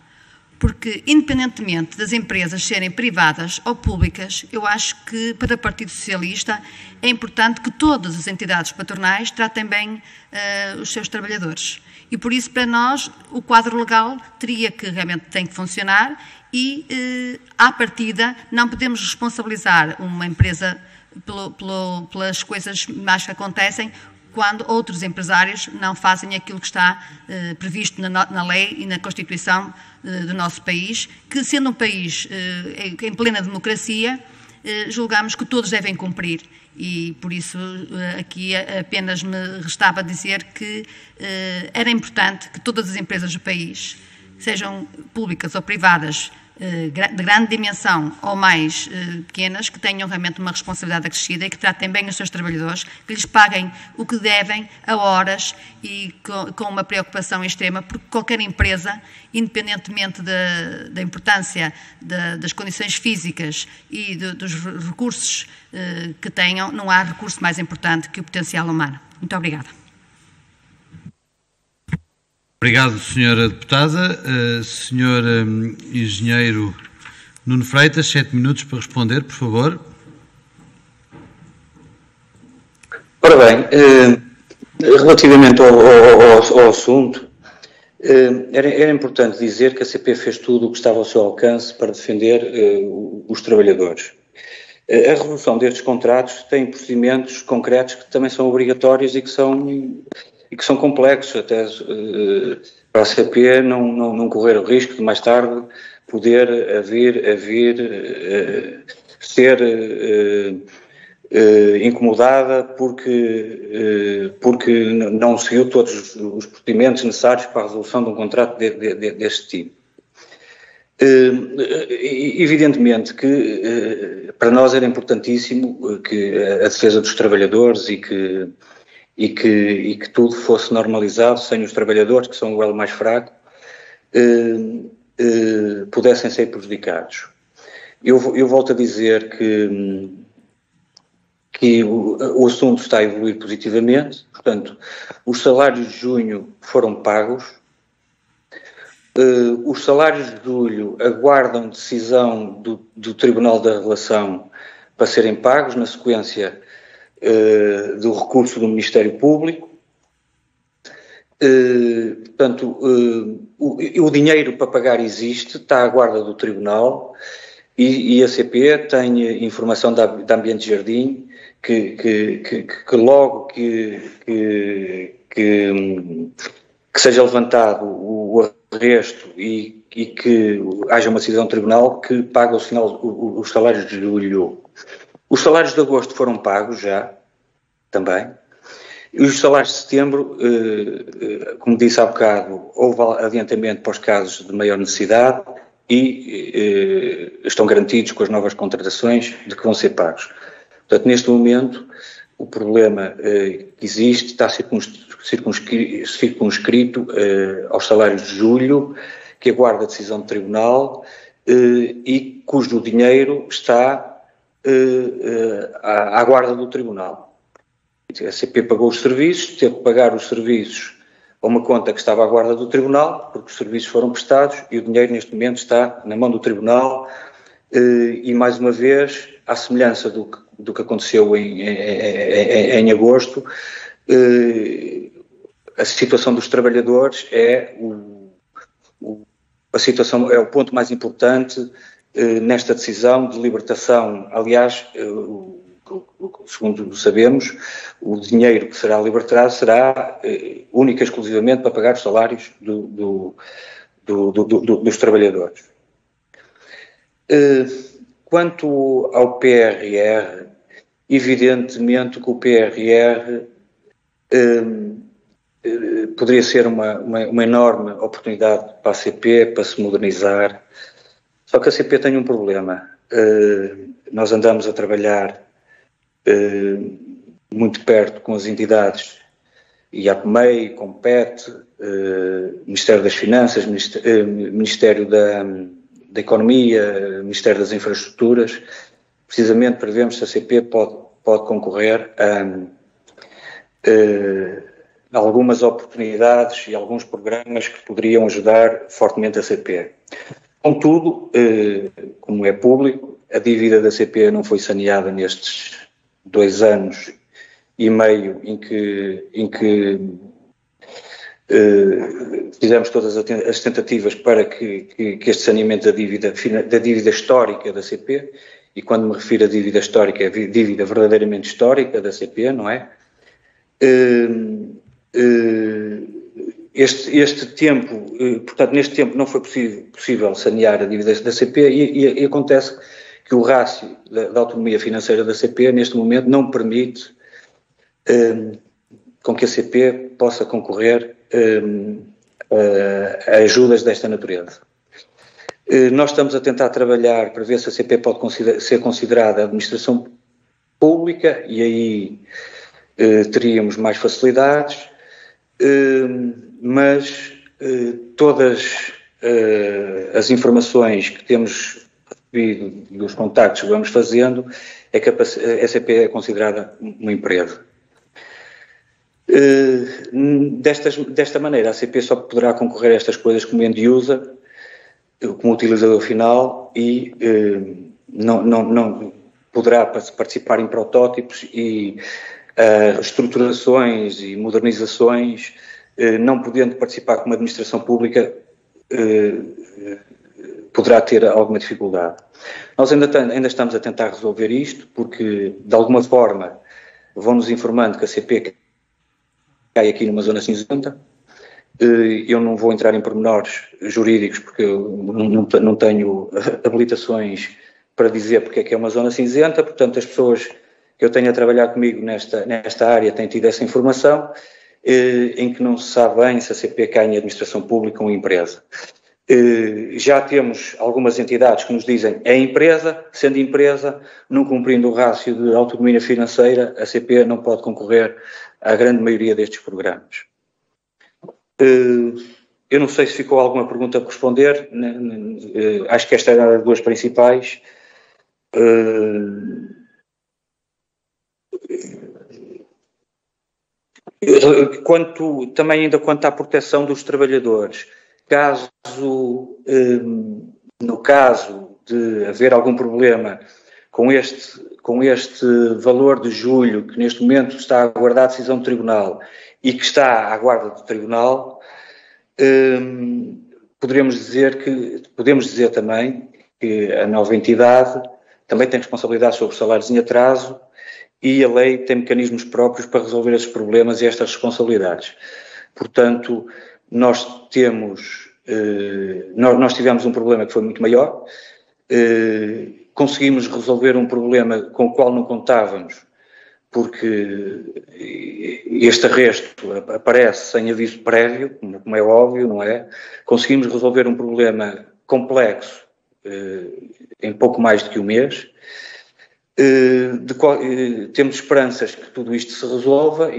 Porque, independentemente das empresas serem privadas ou públicas, eu acho que, para o Partido Socialista, é importante que todas as entidades patronais tratem bem os seus trabalhadores. E, por isso, para nós, o quadro legal teria que realmente tem que funcionar e, eh, à partida, não podemos responsabilizar uma empresa pelo, pelo, pelas coisas más que acontecem quando outros empresários não fazem aquilo que está eh, previsto na, na, lei e na Constituição eh, do nosso país, que, sendo um país eh, em plena democracia, eh, julgamos que todos devem cumprir. E por isso eh, aqui apenas me restava dizer que eh, era importante que todas as empresas do país, sejam públicas ou privadas, de grande dimensão ou mais eh, pequenas, que tenham realmente uma responsabilidade acrescida e que tratem bem os seus trabalhadores, que lhes paguem o que devem a horas e com uma preocupação extrema, porque qualquer empresa, independentemente da, da importância de, das condições físicas e dos recursos eh, que tenham, não há recurso mais importante que o potencial humano. Muito obrigada. Obrigado, Senhora Deputada. Uh, senhor um, Engenheiro Nuno Freitas, sete minutos para responder, por favor. Ora bem, uh, relativamente ao, ao, ao assunto, uh, era, era, importante dizer que a CP fez tudo o que estava ao seu alcance para defender os trabalhadores. A resolução destes contratos tem procedimentos concretos que também são obrigatórios e que são e que são complexos, até uh, para a CP não, não, não, correr o risco de mais tarde poder vir a vir uh, ser uh, incomodada porque, porque não seguiu todos os procedimentos necessários para a resolução de um contrato de, de, de, deste tipo. Evidentemente que para nós era importantíssimo que a defesa dos trabalhadores e que, e que, e que tudo fosse normalizado sem os trabalhadores, que são o elo mais fraco, pudessem ser prejudicados. Eu, eu volto a dizer que que o, o assunto está a evoluir positivamente, portanto, os salários de junho foram pagos, uh, os salários de julho aguardam decisão do, do, Tribunal da Relação para serem pagos, na sequência uh, do recurso do Ministério Público. Uh, portanto, o, o, dinheiro para pagar existe, está à guarda do Tribunal e, e a CP tem informação da, da Ambiente Jardim que, que, que, que logo que, que, seja levantado o arresto e, e, que haja uma decisão do tribunal que paga o sinal, os salários de julho. Os salários de agosto foram pagos já, também. E os salários de setembro, eh, eh, como disse há bocado, houve adiantamento para os casos de maior necessidade e eh, estão garantidos com as novas contratações de que vão ser pagos. Portanto, neste momento, o problema que existe está circunscrito, aos salários de julho, que aguarda a decisão do tribunal e cujo dinheiro está à, à guarda do tribunal. A CP pagou os serviços, teve que pagar os serviços a uma conta que estava à guarda do tribunal, porque os serviços foram prestados e o dinheiro neste momento está na mão do tribunal eh, e, mais uma vez, à semelhança do que do que aconteceu em, em, em agosto, eh, a situação dos trabalhadores é o, o, a situação é o ponto mais importante eh, nesta decisão de libertação. Aliás, eh, segundo sabemos, o dinheiro que será libertado será única e exclusivamente para pagar os salários do, do, do, dos trabalhadores. Quanto ao PRR, evidentemente que o PRR eh, poderia ser uma, uma, uma, enorme oportunidade para a CP, para se modernizar. Só que a CP tem um problema. Uh, nós andamos a trabalhar uh, muito perto com as entidades e a PMEI, com PET, uh, Ministério das Finanças, Ministério, Ministério da, da Economia, Ministério das Infraestruturas, precisamente prevemos se a CP pode, pode concorrer a algumas oportunidades e alguns programas que poderiam ajudar fortemente a CP. Contudo, eh, como é público, a dívida da CP não foi saneada nestes dois anos e meio em que, em que eh, fizemos todas as tentativas para que, que, que, este saneamento da dívida, da dívida histórica da CP e quando me refiro a dívida histórica, é dívida verdadeiramente histórica da CP, não é? Hum, este, este tempo, eh, portanto, neste tempo não foi possível, possível sanear a dívida da CP e, e, e acontece que o rácio da, da, autonomia financeira da CP neste momento não permite um, com que a CP possa concorrer um, a, a ajudas desta natureza. Eh, nós estamos a tentar trabalhar para ver se a CP pode consider ser considerada administração pública e aí eh, teríamos mais facilidades, eh, mas eh, todas eh, as informações que temos recebido e os contactos que vamos fazendo é que a CP é considerada uma empresa. Eh, destas, desta maneira, a CP só poderá concorrer a estas coisas como end user como utilizador final e eh, não, não, não poderá participar em protótipos e uh, estruturações e modernizações, não podendo participar como administração pública, uh, poderá ter alguma dificuldade. Nós ainda, ainda estamos a tentar resolver isto, porque de alguma forma vão-nos informando que a CP cai aqui numa zona cinzenta, eh, eu não vou entrar em pormenores jurídicos porque não, não tenho habilitações para dizer porque é que é uma zona cinzenta, portanto as pessoas que eu tenha trabalhado comigo nesta, nesta área têm tido essa informação, eh, em que não se sabe bem se a CP cai em administração pública ou empresa. Eh, já temos algumas entidades que nos dizem é empresa, sendo empresa, não cumprindo o rácio de autonomia financeira, a CP não pode concorrer à grande maioria destes programas. Eh, eu não sei se ficou alguma pergunta a responder, eh, acho que estas eram as duas principais. Quanto, também ainda quanto à proteção dos trabalhadores, Caso, hum, no caso de haver algum problema com este, com este valor de julho, que neste momento está a aguardar a decisão do Tribunal e que está à guarda do Tribunal, hum, poderemos dizer que, podemos dizer também que a nova entidade também tem responsabilidade sobre os salários em atraso e a lei tem mecanismos próprios para resolver esses problemas e estas responsabilidades. Portanto, nós temos, eh, nós, tivemos um problema que foi muito maior, eh, conseguimos resolver um problema com o qual não contávamos, porque este arresto aparece sem aviso prévio, como é óbvio, não é? Conseguimos resolver um problema complexo eh, em pouco mais do que um mês. Qual, temos esperanças que tudo isto se resolva,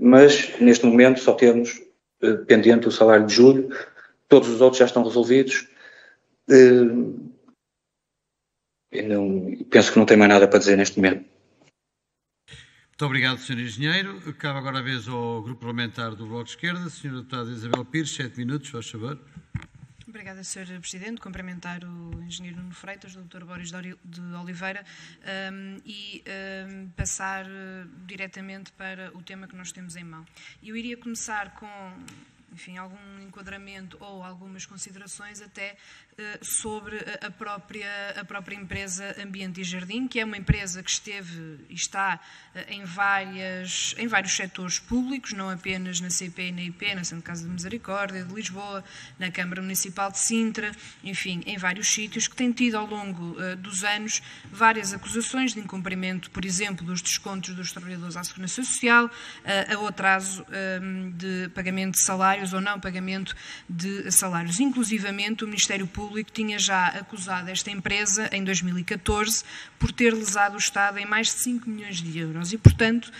mas neste momento só temos eh, pendente o salário de julho, todos os outros já estão resolvidos. Eh, não, penso que não tenho mais nada para dizer neste momento. Muito obrigado, Sr. Engenheiro. Cabe agora a vez ao Grupo Parlamentar do Bloco de Esquerda, Sra. Deputada Isabel Pires, sete minutos, faz favor. Obrigada, Sr. Presidente. Cumprimentar o Engenheiro Nuno Freitas, o Dr. Boris de Oliveira um, e um, passar uh, diretamente para o tema que nós temos em mão. Eu iria começar com enfim, algum enquadramento ou algumas considerações até sobre a própria, a própria empresa Ambiente e Jardim, que é uma empresa que esteve e está uh, em, várias, em vários setores públicos, não apenas na CP e na IP, na Santa Casa de Misericórdia de Lisboa, na Câmara Municipal de Sintra, enfim, em vários sítios, que tem tido ao longo uh, dos anos várias acusações de incumprimento, por exemplo, dos descontos dos trabalhadores à Segurança Social, a atraso de pagamento de salário salários ou não pagamento de salários. Inclusivamente, o Ministério Público tinha já acusado esta empresa, em 2014, por ter lesado o Estado em mais de 5 milhões de euros. E, portanto,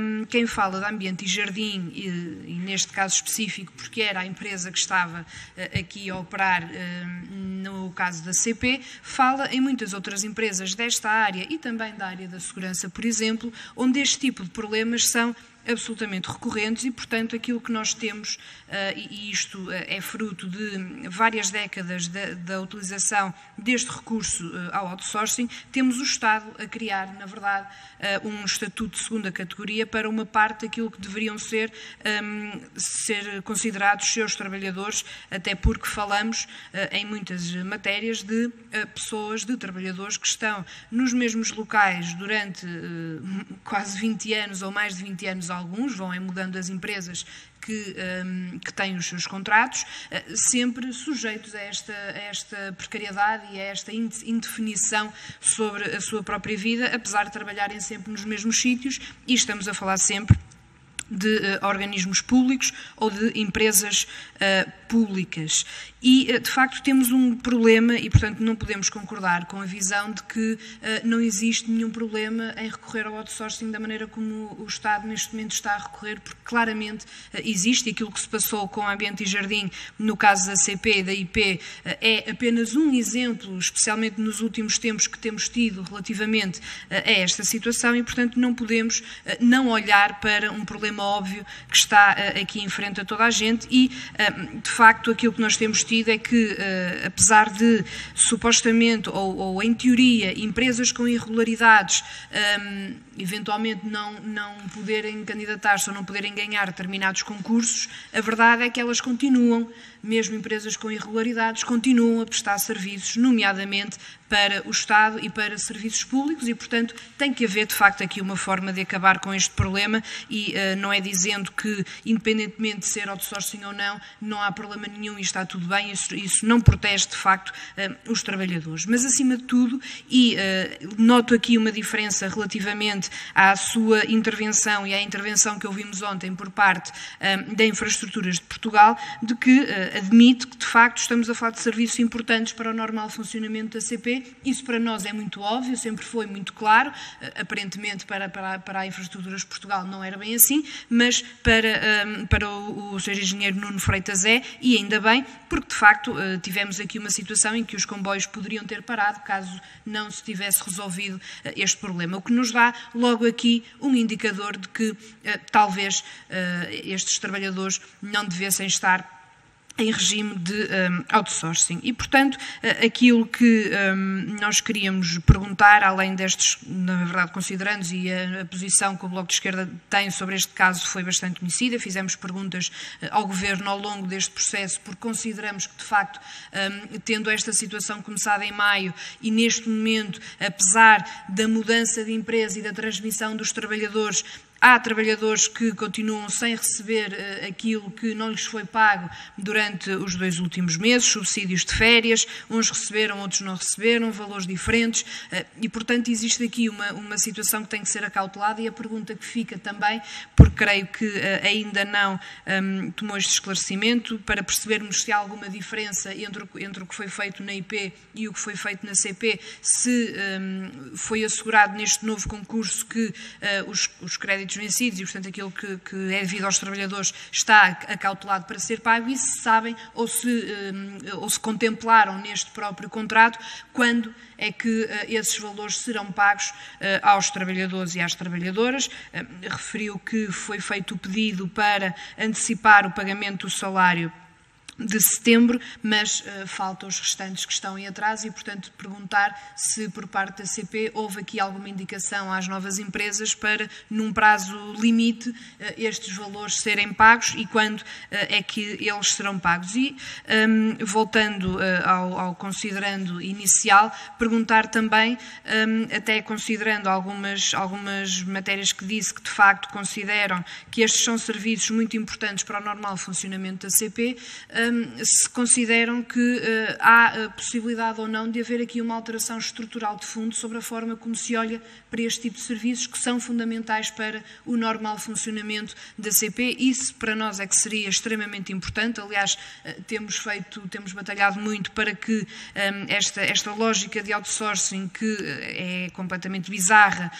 hum, quem fala de ambiente e jardim, e neste caso específico, porque era a empresa que estava eh, aqui a operar hum, no caso da CP, fala em muitas outras empresas desta área e também da área da segurança, por exemplo, onde este tipo de problemas são absolutamente recorrentes e, portanto, aquilo que nós temos, eh, e isto eh, é fruto de várias décadas da, utilização deste recurso eh, ao outsourcing, temos o Estado a criar, na verdade, um estatuto de segunda categoria para uma parte daquilo que deveriam ser, ehm, ser considerados seus trabalhadores, até porque falamos em muitas matérias de pessoas, de trabalhadores que estão nos mesmos locais durante quase 20 anos ou mais de 20 anos alguns, vão mudando as empresas que, um, que, têm os seus contratos, uh, sempre sujeitos a esta, a esta, precariedade e a esta indefinição sobre a sua própria vida, apesar de trabalharem sempre nos mesmos sítios, e estamos a falar sempre de uh, organismos públicos ou de empresas uh, públicas. E, uh, de facto, temos um problema e, portanto, não podemos concordar com a visão de que não existe nenhum problema em recorrer ao outsourcing da maneira como o Estado neste momento está a recorrer, porque claramente existe aquilo que se passou com Ambiente e Jardim no caso da CP e da IP é apenas um exemplo, especialmente nos últimos tempos que temos tido relativamente a esta situação e, portanto, não podemos não olhar para um problema óbvio que está uh, aqui em frente a toda a gente e, uh, de facto, aquilo que nós temos tido é que, uh, apesar de supostamente ou, ou, em teoria empresas com irregularidades eventualmente não, não poderem candidatar-se ou não poderem ganhar determinados concursos, a verdade é que elas continuam mesmo empresas com irregularidades, continuam a prestar serviços, nomeadamente para o Estado e para serviços públicos, e, portanto, tem que haver, de facto, aqui uma forma de acabar com este problema e uh, não é dizendo que, independentemente de ser outsourcing ou não, não há problema nenhum e está tudo bem, isso, isso não protege de facto os trabalhadores. Mas, acima de tudo, e noto aqui uma diferença relativamente à sua intervenção e à intervenção que ouvimos ontem por parte da Infraestruturas de Portugal, de que admite que, de facto, estamos a falar de serviços importantes para o normal funcionamento da CP. Isso para nós é muito óbvio, sempre foi muito claro. Aparentemente, para, para, para a Infraestruturas de Portugal não era bem assim, mas para, para o, o Sr. Engenheiro Nuno Freitas é, e ainda bem, porque de facto tivemos aqui uma situação em que os comboios poderiam ter parado caso não se tivesse resolvido este problema, o que nos dá logo aqui um indicador de que talvez estes trabalhadores não devessem estar em regime de um, outsourcing. E, portanto, aquilo que um, nós queríamos perguntar, além destes, na verdade, considerando e a, a, posição que o Bloco de Esquerda tem sobre este caso foi bastante conhecida, fizemos perguntas uh, ao Governo ao longo deste processo, porque consideramos que, de facto, um, tendo esta situação começada em maio e neste momento, apesar da mudança de empresa e da transmissão dos trabalhadores, Há trabalhadores que continuam sem receber uh, aquilo que não lhes foi pago durante os dois últimos meses, subsídios de férias, uns receberam, outros não receberam, valores diferentes, uh, e portanto existe aqui uma, uma situação que tem que ser acautelada e a pergunta que fica também, porque creio que uh, ainda não um, ehm, tomou este esclarecimento, para percebermos se há alguma diferença entre o, entre o que foi feito na IP e o que foi feito na CP, se um, ehm, foi assegurado neste novo concurso que os, os créditos créditos vencidos e, portanto, aquilo que, que é devido aos trabalhadores está acautelado para ser pago e se sabem ou se, um, ou se contemplaram neste próprio contrato quando é que uh, esses valores serão pagos uh, aos trabalhadores e às trabalhadoras. Uh, referiu que foi feito o pedido para antecipar o pagamento do salário de setembro, mas uh, faltam os restantes que estão em atraso e, portanto, perguntar se por parte da CP houve aqui alguma indicação às novas empresas para, num prazo limite, uh, estes valores serem pagos e quando uh, é que eles serão pagos. E, um, ehm, voltando ao, ao, considerando inicial, perguntar também, um, ehm, até considerando algumas, algumas matérias que disse que, de facto, consideram que estes são serviços muito importantes para o normal funcionamento da CP, se consideram que eh, há a possibilidade ou não de haver aqui uma alteração estrutural de fundo sobre a forma como se olha para este tipo de serviços que são fundamentais para o normal funcionamento da CP. Isso para nós é que seria extremamente importante. Aliás, eh, temos feito, temos batalhado muito para que esta, esta lógica de outsourcing que eh, é completamente bizarra,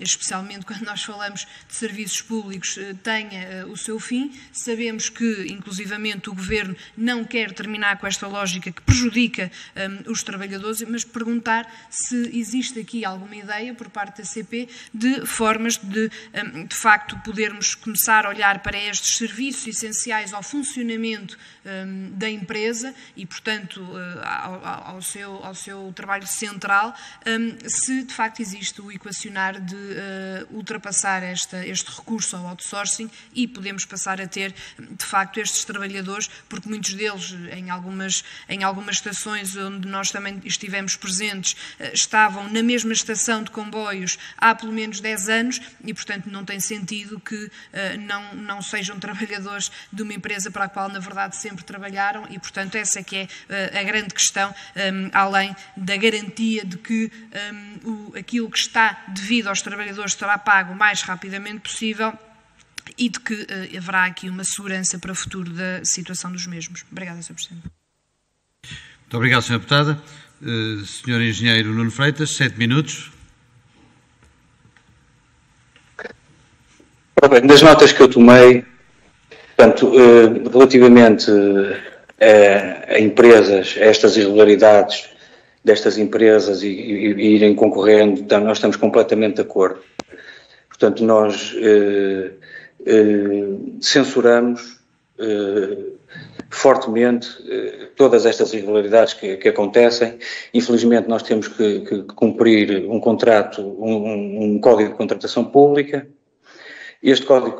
especialmente quando nós falamos de serviços públicos, tenha o seu fim. Sabemos que, inclusivamente, o Governo Governo não quer terminar com esta lógica que prejudica um, os trabalhadores, mas perguntar se existe aqui alguma ideia por parte da CP de formas de, um, de facto, podermos começar a olhar para estes serviços essenciais ao funcionamento um, da empresa e, portanto, uh, ao, ao, seu, ao seu trabalho central, hum, se de facto existe o equacionar de uh, ultrapassar esta, este recurso ao outsourcing e podemos passar a ter, de facto, estes trabalhadores porque muitos deles, em algumas, em algumas estações onde nós também estivemos presentes, eh, estavam na mesma estação de comboios há pelo menos 10 anos e, portanto, não tem sentido que eh, não, não sejam trabalhadores de uma empresa para a qual, na verdade, sempre trabalharam e, portanto, essa é que é eh, a grande questão, além da garantia de que aquilo que está devido aos trabalhadores estará pago o mais rapidamente possível e de que uh, haverá aqui uma segurança para o futuro da situação dos mesmos. Obrigada, Sr. Presidente. Muito obrigado, Sra. Deputada. Uh, Sr. Engenheiro Nuno Freitas, sete minutos. Bem, das notas que eu tomei, portanto, uh, relativamente a, a, empresas, a estas irregularidades destas empresas e, e, e irem concorrendo, então, nós estamos completamente de acordo. Portanto, nós eh, censuramos eh, fortemente eh, todas estas irregularidades que, que, acontecem. Infelizmente, nós temos que, que cumprir um contrato, um, um, código de contratação pública. Este código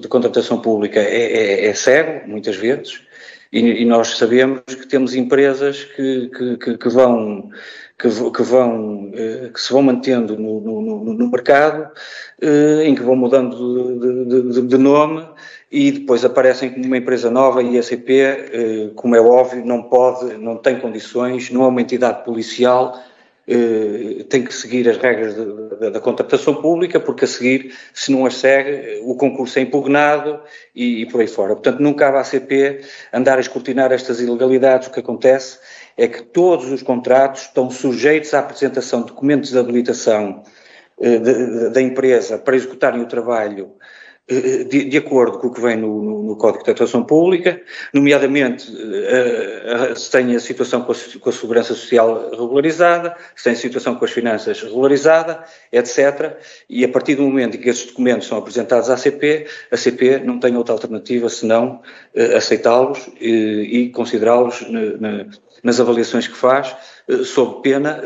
de contratação pública é, é, é cego, muitas vezes, e, e, nós sabemos que temos empresas que, que vão que, que, vão, que se vão mantendo no, no, no mercado, em que vão mudando de, de, de, nome e depois aparecem como uma empresa nova e a CP, como é óbvio, não pode, não tem condições, não é uma entidade policial eh, tem que seguir as regras de, da contratação pública, porque a seguir, se não as segue, o concurso é impugnado e, e, por aí fora. Portanto, não cabe à CP andar a escrutinar estas ilegalidades. O que acontece é que todos os contratos estão sujeitos à apresentação de documentos de habilitação eh, da empresa para executarem o trabalho eh, de, de, acordo com o que vem no, no, no Código de Atuação Pública, nomeadamente uh, se tem a situação com a, com a, segurança social regularizada, se tem a situação com as finanças regularizada, etc. E a partir do momento em que esses documentos são apresentados à CP, a CP não tem outra alternativa senão aceitá-los e considerá-los nas avaliações que faz, uh, sob pena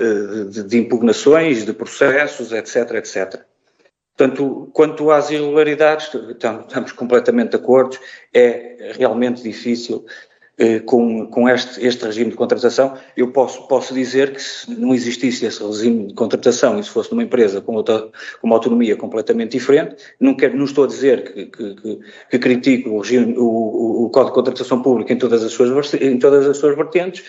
de, de impugnações, de processos, etc., etc. Portanto, quanto às irregularidades, estamos completamente de acordo, é realmente difícil eh, com, com este, este, regime de contratação. Eu posso, posso dizer que se não existisse esse regime de contratação e se fosse numa empresa com, outra, com uma autonomia completamente diferente, não, quero, não estou a dizer que, que, que, que critico o, regime, o, o, Código de Contratação Pública em todas as suas, em todas as suas vertentes,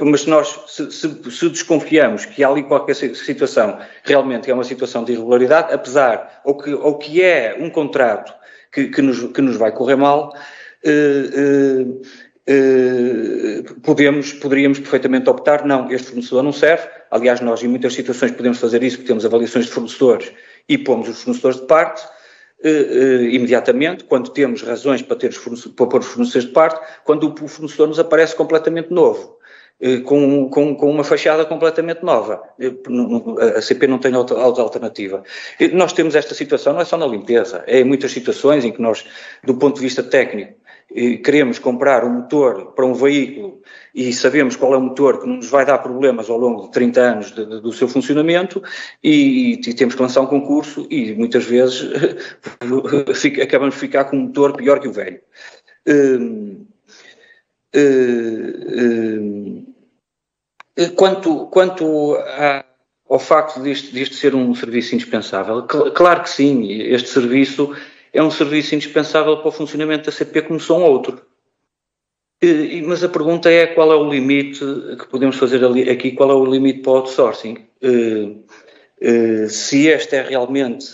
mas se nós se, se, se, desconfiamos que há ali qualquer situação realmente é uma situação de irregularidade, apesar, ou que, ou que é um contrato que, que, nos, que nos vai correr mal, eh, eh, eh, podemos, poderíamos perfeitamente optar, não, este fornecedor não serve, aliás nós em muitas situações podemos fazer isso porque temos avaliações de fornecedores e pomos os fornecedores de parte, Uh, uh, imediatamente, quando temos razões para, ter os para pôr os fornecedores de parte, quando o fornecedor nos aparece completamente novo. Eh, com, com, com, uma fachada completamente nova. Eh, a CP não tem outra, alternativa. Nós temos esta situação, não é só na limpeza, é em muitas situações em que nós, do ponto de vista técnico, eh, queremos comprar um motor para um veículo e sabemos qual é o motor que nos vai dar problemas ao longo de 30 anos de, de, do seu funcionamento e, e, temos que lançar um concurso e muitas vezes acabamos de ficar com um motor pior que o velho. Uh, uh, quanto quanto a, ao facto disto, disto, ser um serviço indispensável, cl claro que sim, este serviço é um serviço indispensável para o funcionamento da CP como são outro. Uh, mas a pergunta é qual é o limite que podemos fazer ali, aqui, qual é o limite para o outsourcing? se este é realmente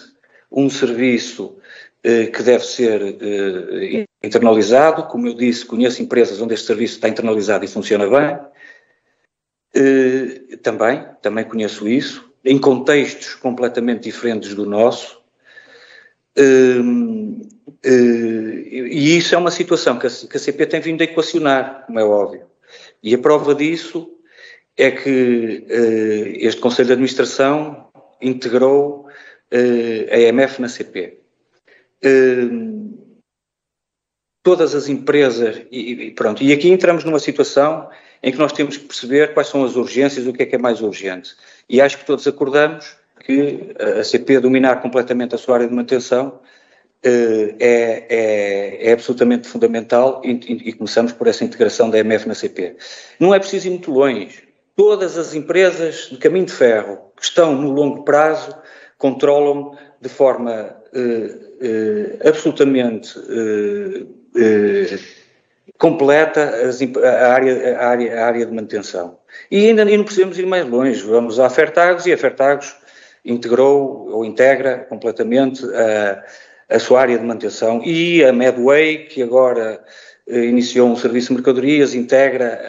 um serviço que deve ser internalizado. Como eu disse, conheço empresas onde este serviço está internalizado e funciona bem. Também, também conheço isso, em contextos completamente diferentes do nosso. Uh, uh, e isso é uma situação que a, que a CP tem vindo a equacionar, como é óbvio. E a prova disso é que este Conselho de Administração integrou a EMF na CP todas as empresas, e, pronto, e aqui entramos numa situação em que nós temos que perceber quais são as urgências, o que é que é mais urgente. E acho que todos acordamos que a CP dominar completamente a sua área de manutenção eh, é, é, é absolutamente fundamental e, e, começamos por essa integração da EMF na CP. Não é preciso ir muito longe. Todas as empresas de caminho de ferro que estão no longo prazo controlam de forma eh, eh, absolutamente completa a área, a, área, a área de manutenção. E ainda e não precisamos ir mais longe, vamos à Fertagos e a Fertagos integrou ou integra completamente a, a sua área de manutenção e a Medway, que agora eh, iniciou um serviço de mercadorias, integra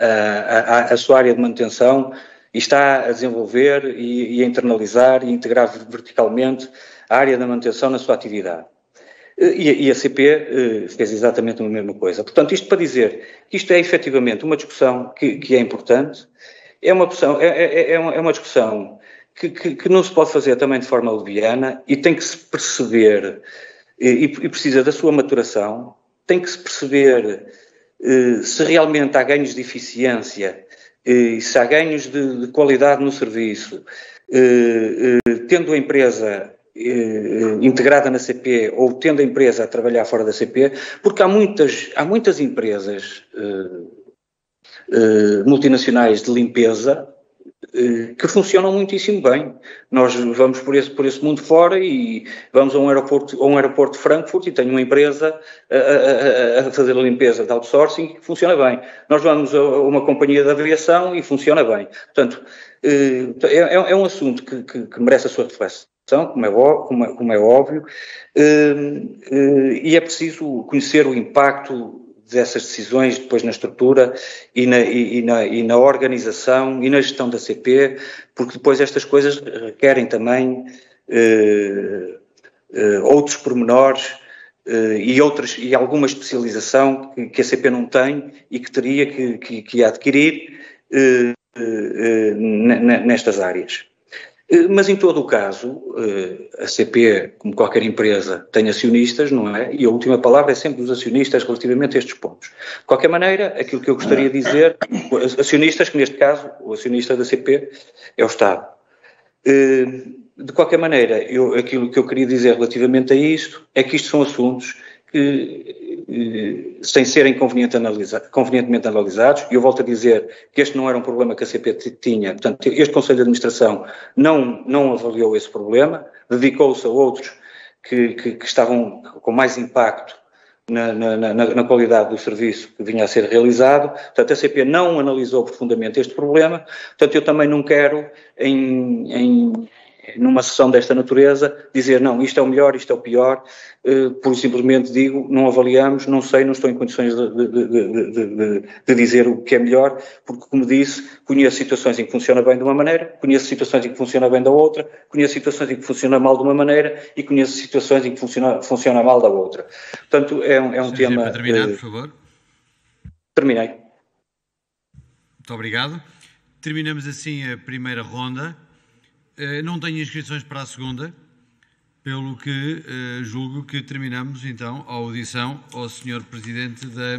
a, a, a, sua área de manutenção e está a desenvolver e, e a internalizar e integrar verticalmente a área da manutenção na sua atividade. E, e a CP eh, fez exatamente a mesma coisa. Portanto, isto para dizer que isto é efetivamente uma discussão que, que é importante, é uma, opção, é, é, é, é uma discussão que, que, que, não se pode fazer também de forma leviana e tem que se perceber, e, e precisa da sua maturação, tem que se perceber eh, se realmente há ganhos de eficiência, eh, se há ganhos de, de qualidade no serviço, tendo a empresa eh, integrada na CP ou tendo a empresa a trabalhar fora da CP, porque há muitas, há muitas empresas eh, eh, multinacionais de limpeza eh, que funcionam muitíssimo bem. Nós vamos por esse, por esse mundo fora e vamos a um aeroporto, a um aeroporto de Frankfurt e tenho uma empresa a, a, a, fazer a limpeza de outsourcing que funciona bem. Nós vamos a uma companhia de aviação e funciona bem. Portanto, eh, é, é, é um assunto que, que, que, merece a sua reflexão, como é, como é, como é óbvio, eh, e é preciso conhecer o impacto dessas decisões depois na estrutura e na, e, na, e na, organização e na gestão da CP, porque depois estas coisas requerem também eh, eh, outros pormenores eh, e, outras, e alguma especialização que, que, a CP não tem e que teria que, que, que adquirir eh, eh, nestas áreas. Eh, mas em todo o caso, eh, a CP, como qualquer empresa, tem acionistas, não é? E a última palavra é sempre dos acionistas relativamente a estes pontos. De qualquer maneira, aquilo que eu gostaria de dizer, acionistas, que neste caso, o acionista da CP é o Estado. Eh, de qualquer maneira, eu, aquilo que eu queria dizer relativamente a isto é que isto são assuntos que, sem serem convenientemente analisados, e eu volto a dizer que este não era um problema que a CP tinha, portanto, este Conselho de Administração não, não avaliou esse problema, dedicou-se a outros que, que, que, estavam com mais impacto na, na, na, na, qualidade do serviço que vinha a ser realizado. Portanto, a CP não analisou profundamente este problema. Portanto, eu também não quero, em, em numa sessão desta natureza, dizer não, isto é o melhor, isto é o pior, por simplesmente digo, não avaliamos, não sei, não estou em condições de, de, de, de, dizer o que é melhor, porque, como disse, conheço situações em que funciona bem de uma maneira, conheço situações em que funciona bem da outra, conheço situações em que funciona mal de uma maneira e conheço situações em que funciona, funciona mal da outra. Portanto, é, um, é um tema. Para terminar, uh, por favor. Terminei. Muito obrigado. Terminamos assim a primeira ronda. Eh, não tenho inscrições para a segunda, pelo que uh, julgo que terminamos então a audição ao Sr. Presidente da,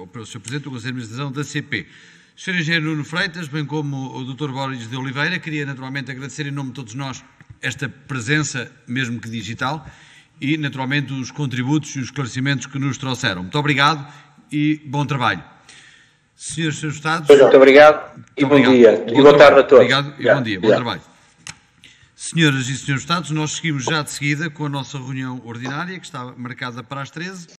ao Sr. Presidente do Conselho de Administração da CP. Sr. Engenheiro Nuno Freitas, bem como o Dr. Boris de Oliveira, queria naturalmente agradecer em nome de todos nós esta presença, mesmo que digital, e naturalmente os contributos e os esclarecimentos que nos trouxeram. Muito obrigado e bom trabalho. Senhores. Estados. Muito obrigado muito e bom obrigado. dia. Bom e boa tarde a todos. Obrigado e bom dia. Bom trabalho. Senhoras e senhores Estados, nós seguimos já de seguida com a nossa reunião ordinária, que está marcada para as 13.